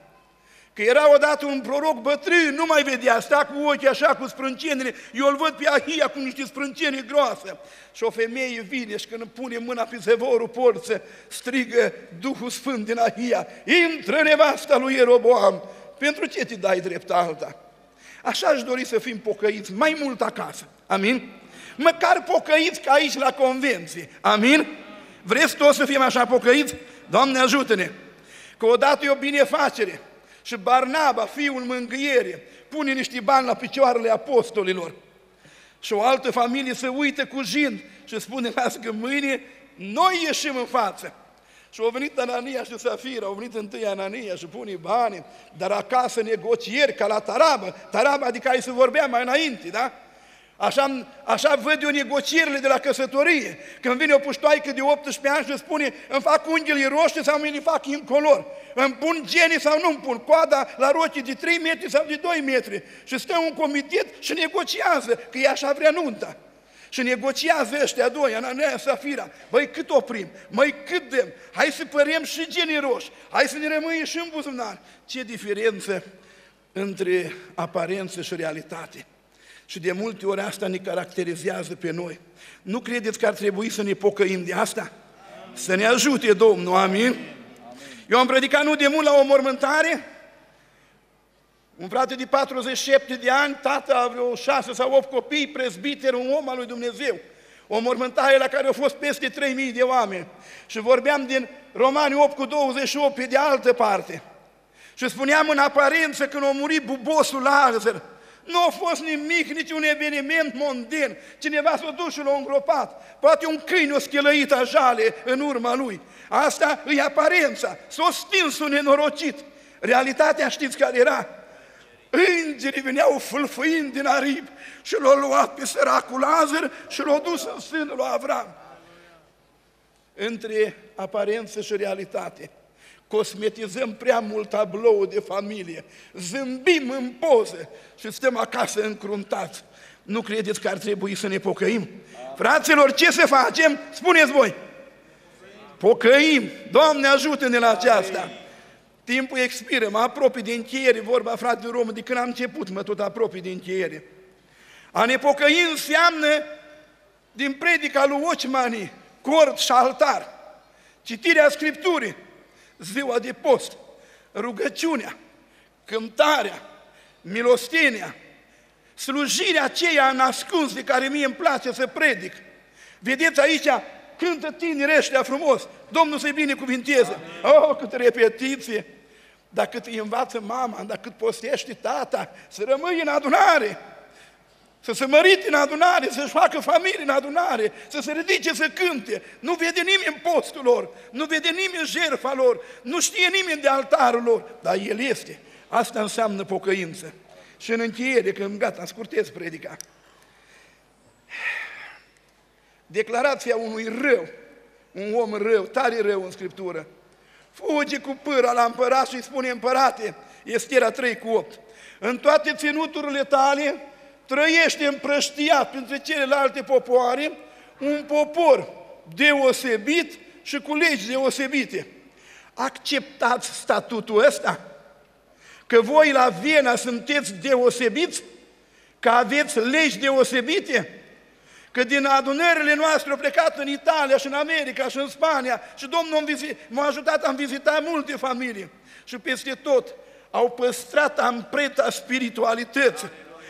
Că era odată un proroc bătrân, nu mai vedea, sta cu ochii așa, cu sprâncenile. Eu îl văd pe Ahia cu niște sprâncene groase. Și o femeie vine și când pune mâna pe zevorul porță, strigă Duhul Sfânt din Ahia, intră nevasta lui Ieroboam, pentru ce te dai drept alta? Așa aș dori să fim pocăiți mai mult acasă. Amin? Măcar pocăiți ca aici la convenție. Amin? Vreți toți să fim așa pocăiți? Doamne ajută-ne! Că odată e o binefacere și Barnaba, fiul mângâierii, pune niște bani la picioarele apostolilor. Și o altă familie se uită cu jind și spune, lasă că mâine noi ieșim în față. Și au venit Anania și Safira, au venit întâi Anania și pune bani, dar acasă negocieri ca la Tarabă. Tarabă adică ai să vorbea mai înainte, da? Așa, așa văd eu negocierile de la căsătorie. Când vine o puștoaică de 18 ani și spune îmi fac unghiile roșii sau mi le fac incolor. Îmi pun genii sau nu îmi pun coada la rochii de 3 metri sau de 2 metri. Și stă un comitet și negociază, că e așa vrea nunta. Și negociază ăștia doi, Anania, Safira. Băi, cât oprim? Măi, cât dăm? Hai să părem și genii roși. Hai să ne rămâie și în buzunar. Ce diferență între aparență și realitate. Și de multe ori asta ne caracterizează pe noi. Nu credeți că ar trebui să ne pocăim de asta? Să ne ajute Domnul, amin? Eu am predicat nu de mult la o mormântare, un frate de 47 de ani, tata a vreo 6 sau 8 copii, prezbiter, un om al lui Dumnezeu. O mormântare la care au fost peste 3000 de oameni. Și vorbeam din Romani 8 cu 28 pe de altă parte. Și spuneam în aparență când a murit bubosul Lazar, nu a fost nimic, nici un eveniment mondan. Cineva s-a dus și l-a îngropat. Poate un câine o schelăit jale în urma lui. Asta e aparența. S-a stins un nenorocit. Realitatea știți care era? Îngerii veneau fâlfâind din aripi și l-au luat pe săracul Lazar și l-au dus în sânul lui Avram. Între aparență și realitate cosmetizăm prea mult tablou de familie, zâmbim în poză și stăm acasă încruntați. Nu credeți că ar trebui să ne pocăim? Fraților, ce să facem? Spuneți voi! Pocăim! Doamne ajută-ne la aceasta! Timpul expiră, mă apropii de încheiere, vorba frate român, de când am început, mă tot apropii de încheiere. A ne pocăi înseamnă, din predica lui Ocmani, cort și altar, citirea Scripturii, ziua de post, rugăciunea, cântarea, milostenia, slujirea aceea nascuns de care mie îmi place să predic. Vedeți aici, cântă tinerii ăștia frumos, Domnul să-i binecuvinteze. Oh, câtă repetiție! Dar cât îi învață mama, dar cât postește tata, să rămâi în adunare, să se mărite în adunare, să-și facă familie în adunare, să se ridice să cânte. Nu vede nimeni postul lor, nu vede nimeni jertfa lor, nu știe nimeni de altarul lor, dar El este. Asta înseamnă pocăință. Și în încheiere, când gata, scurtez predica. Declarația unui rău, un om rău, tare rău în Scriptură. Fuge cu pâra la împărat și îi spune împărate, Estiera 3 cu 8. În toate ținuturile tale, trăiește împrăștiat printre celelalte popoare, un popor deosebit și cu legi deosebite. Acceptați statutul ăsta? Că voi la Viena sunteți deosebiți? Că aveți legi deosebite? Că din adunările noastre au plecat în Italia și în America și în Spania și Domnul m-a ajutat, am vizitat multe familii și peste tot au păstrat ampreta spiritualității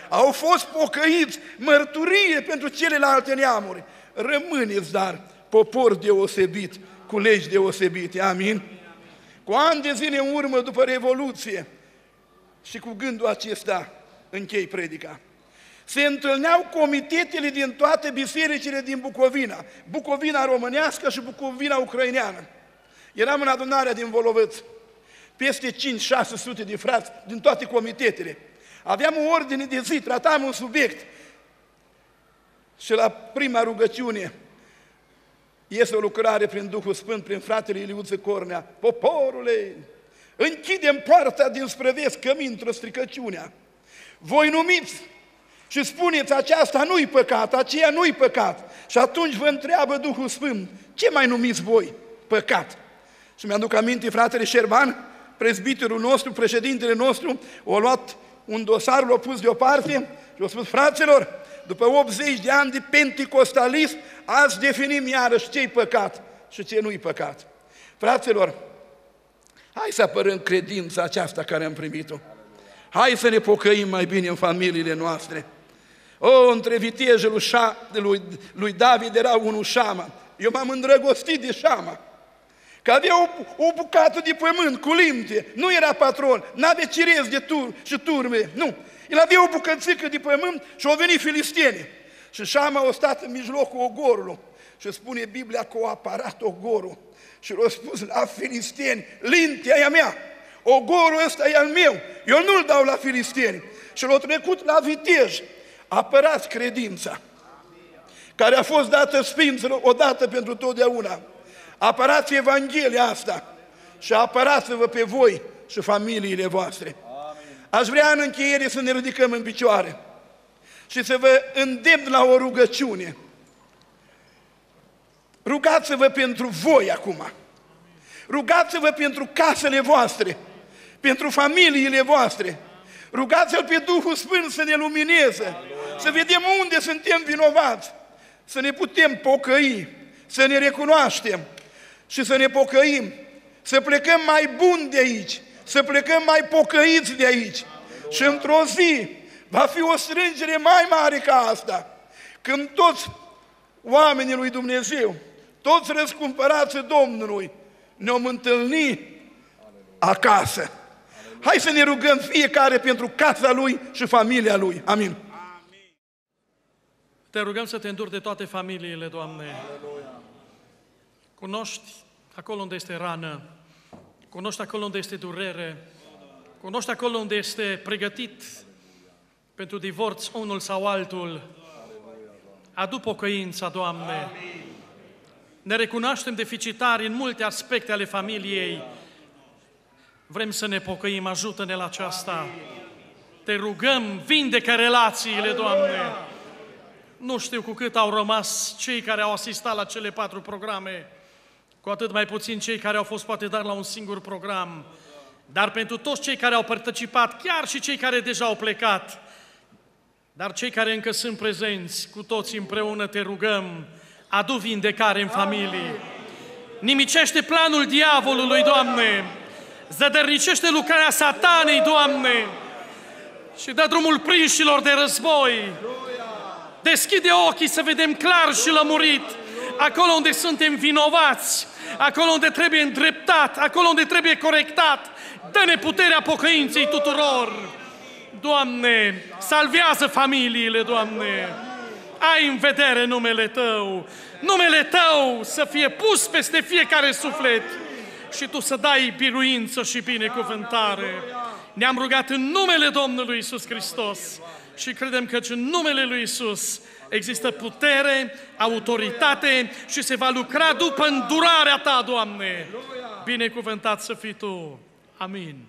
au fost pocăiți, mărturie pentru celelalte neamuri. Rămâneți, dar, popor deosebit, cu legi deosebite, amin? Cu ani de zile în urmă, după Revoluție, și cu gândul acesta închei predica, se întâlneau comitetele din toate bisericile din Bucovina, Bucovina românească și Bucovina ucraineană. Eram în adunarea din Volovăț, peste 5-600 de frați din toate comitetele. Aveam o ordine de zi, tratam un subiect. Și la prima rugăciune iese o lucrare prin Duhul Sfânt, prin fratele Iliuță Cornea. Poporule, Închidem poarta din sprăvesc că intră stricăciunea. Voi numiți și spuneți aceasta nu-i păcat, aceea nu-i păcat. Și atunci vă întreabă Duhul Sfânt, ce mai numiți voi? Păcat. Și mi-aduc aminte, fratele Șerban, prezbiterul nostru, președintele nostru, a luat un dosar, l-a pus deoparte și a spus, fraților, după 80 de ani de penticostalism, azi definim iarăși ce-i păcat și ce nu-i păcat. Fraților, hai să apărăm credința aceasta care am primit-o. Hai să ne pocăim mai bine în familiile noastre. O, între vitejul lui, lui, lui David era unul Șama. Eu m-am îndrăgostit de Șama. Că avea o, o bucată de pământ cu limte, nu era patron, n-avea cirez de tur și turme, nu. El avea o bucățică de pământ și au venit filistieni. Și Șama a stat în mijlocul ogorului. Și spune Biblia că a aparat ogorul. Și l-a spus la filistieni, lintea e a mea, ogorul ăsta e al meu, eu nu-l dau la filistieni. Și l-a trecut la vitej, apărați credința, care a fost dată sfinților odată pentru totdeauna. Apărați Evanghelia asta și apărați-vă pe voi și familiile voastre. Aș vrea în încheiere să ne ridicăm în picioare și să vă îndemn la o rugăciune. Rugați-vă pentru voi acum. Rugați-vă pentru casele voastre, pentru familiile voastre. Rugați-L pe Duhul Sfânt să ne lumineze, să vedem unde suntem vinovați, să ne putem pocăi, să ne recunoaștem și să ne pocăim, să plecăm mai buni de aici, să plecăm mai pocăiți de aici. Și într-o zi va fi o strângere mai mare ca asta, când toți oamenii lui Dumnezeu, toți răscumpărați Domnului, ne-om întâlni acasă. Hai să ne rugăm fiecare pentru casa lui și familia lui. Amin. Te rugăm să te înduri de toate familiile, Doamne. Cunoști acolo unde este rană, cunoști acolo unde este durere, cunoști acolo unde este pregătit pentru divorț unul sau altul. Adu pocăința, Doamne. Ne recunoaștem deficitari în multe aspecte ale familiei. Vrem să ne pocăim, ajută-ne la aceasta. Te rugăm, vindecă relațiile, Doamne. Nu știu cu cât au rămas cei care au asistat la cele patru programe, cu atât mai puțin cei care au fost poate dar la un singur program. Dar pentru toți cei care au participat, chiar și cei care deja au plecat, dar cei care încă sunt prezenți, cu toți împreună te rugăm, adu vindecare în familie. Nimicește planul diavolului, Doamne, zădărnicește lucrarea satanei, Doamne, și dă drumul prinșilor de război. Deschide ochii să vedem clar și lămurit acolo unde suntem vinovați, acolo unde trebuie îndreptat, acolo unde trebuie corectat. Dă-ne puterea pocăinței tuturor. Doamne, salvează familiile, Doamne. Ai în vedere numele Tău. Numele Tău să fie pus peste fiecare suflet și Tu să dai biruință și binecuvântare. Ne-am rugat în numele Domnului Isus Hristos și credem că în numele Lui Isus există putere, autoritate și se va lucra după îndurarea Ta, Doamne. Binecuvântat să fii Tu. Amin.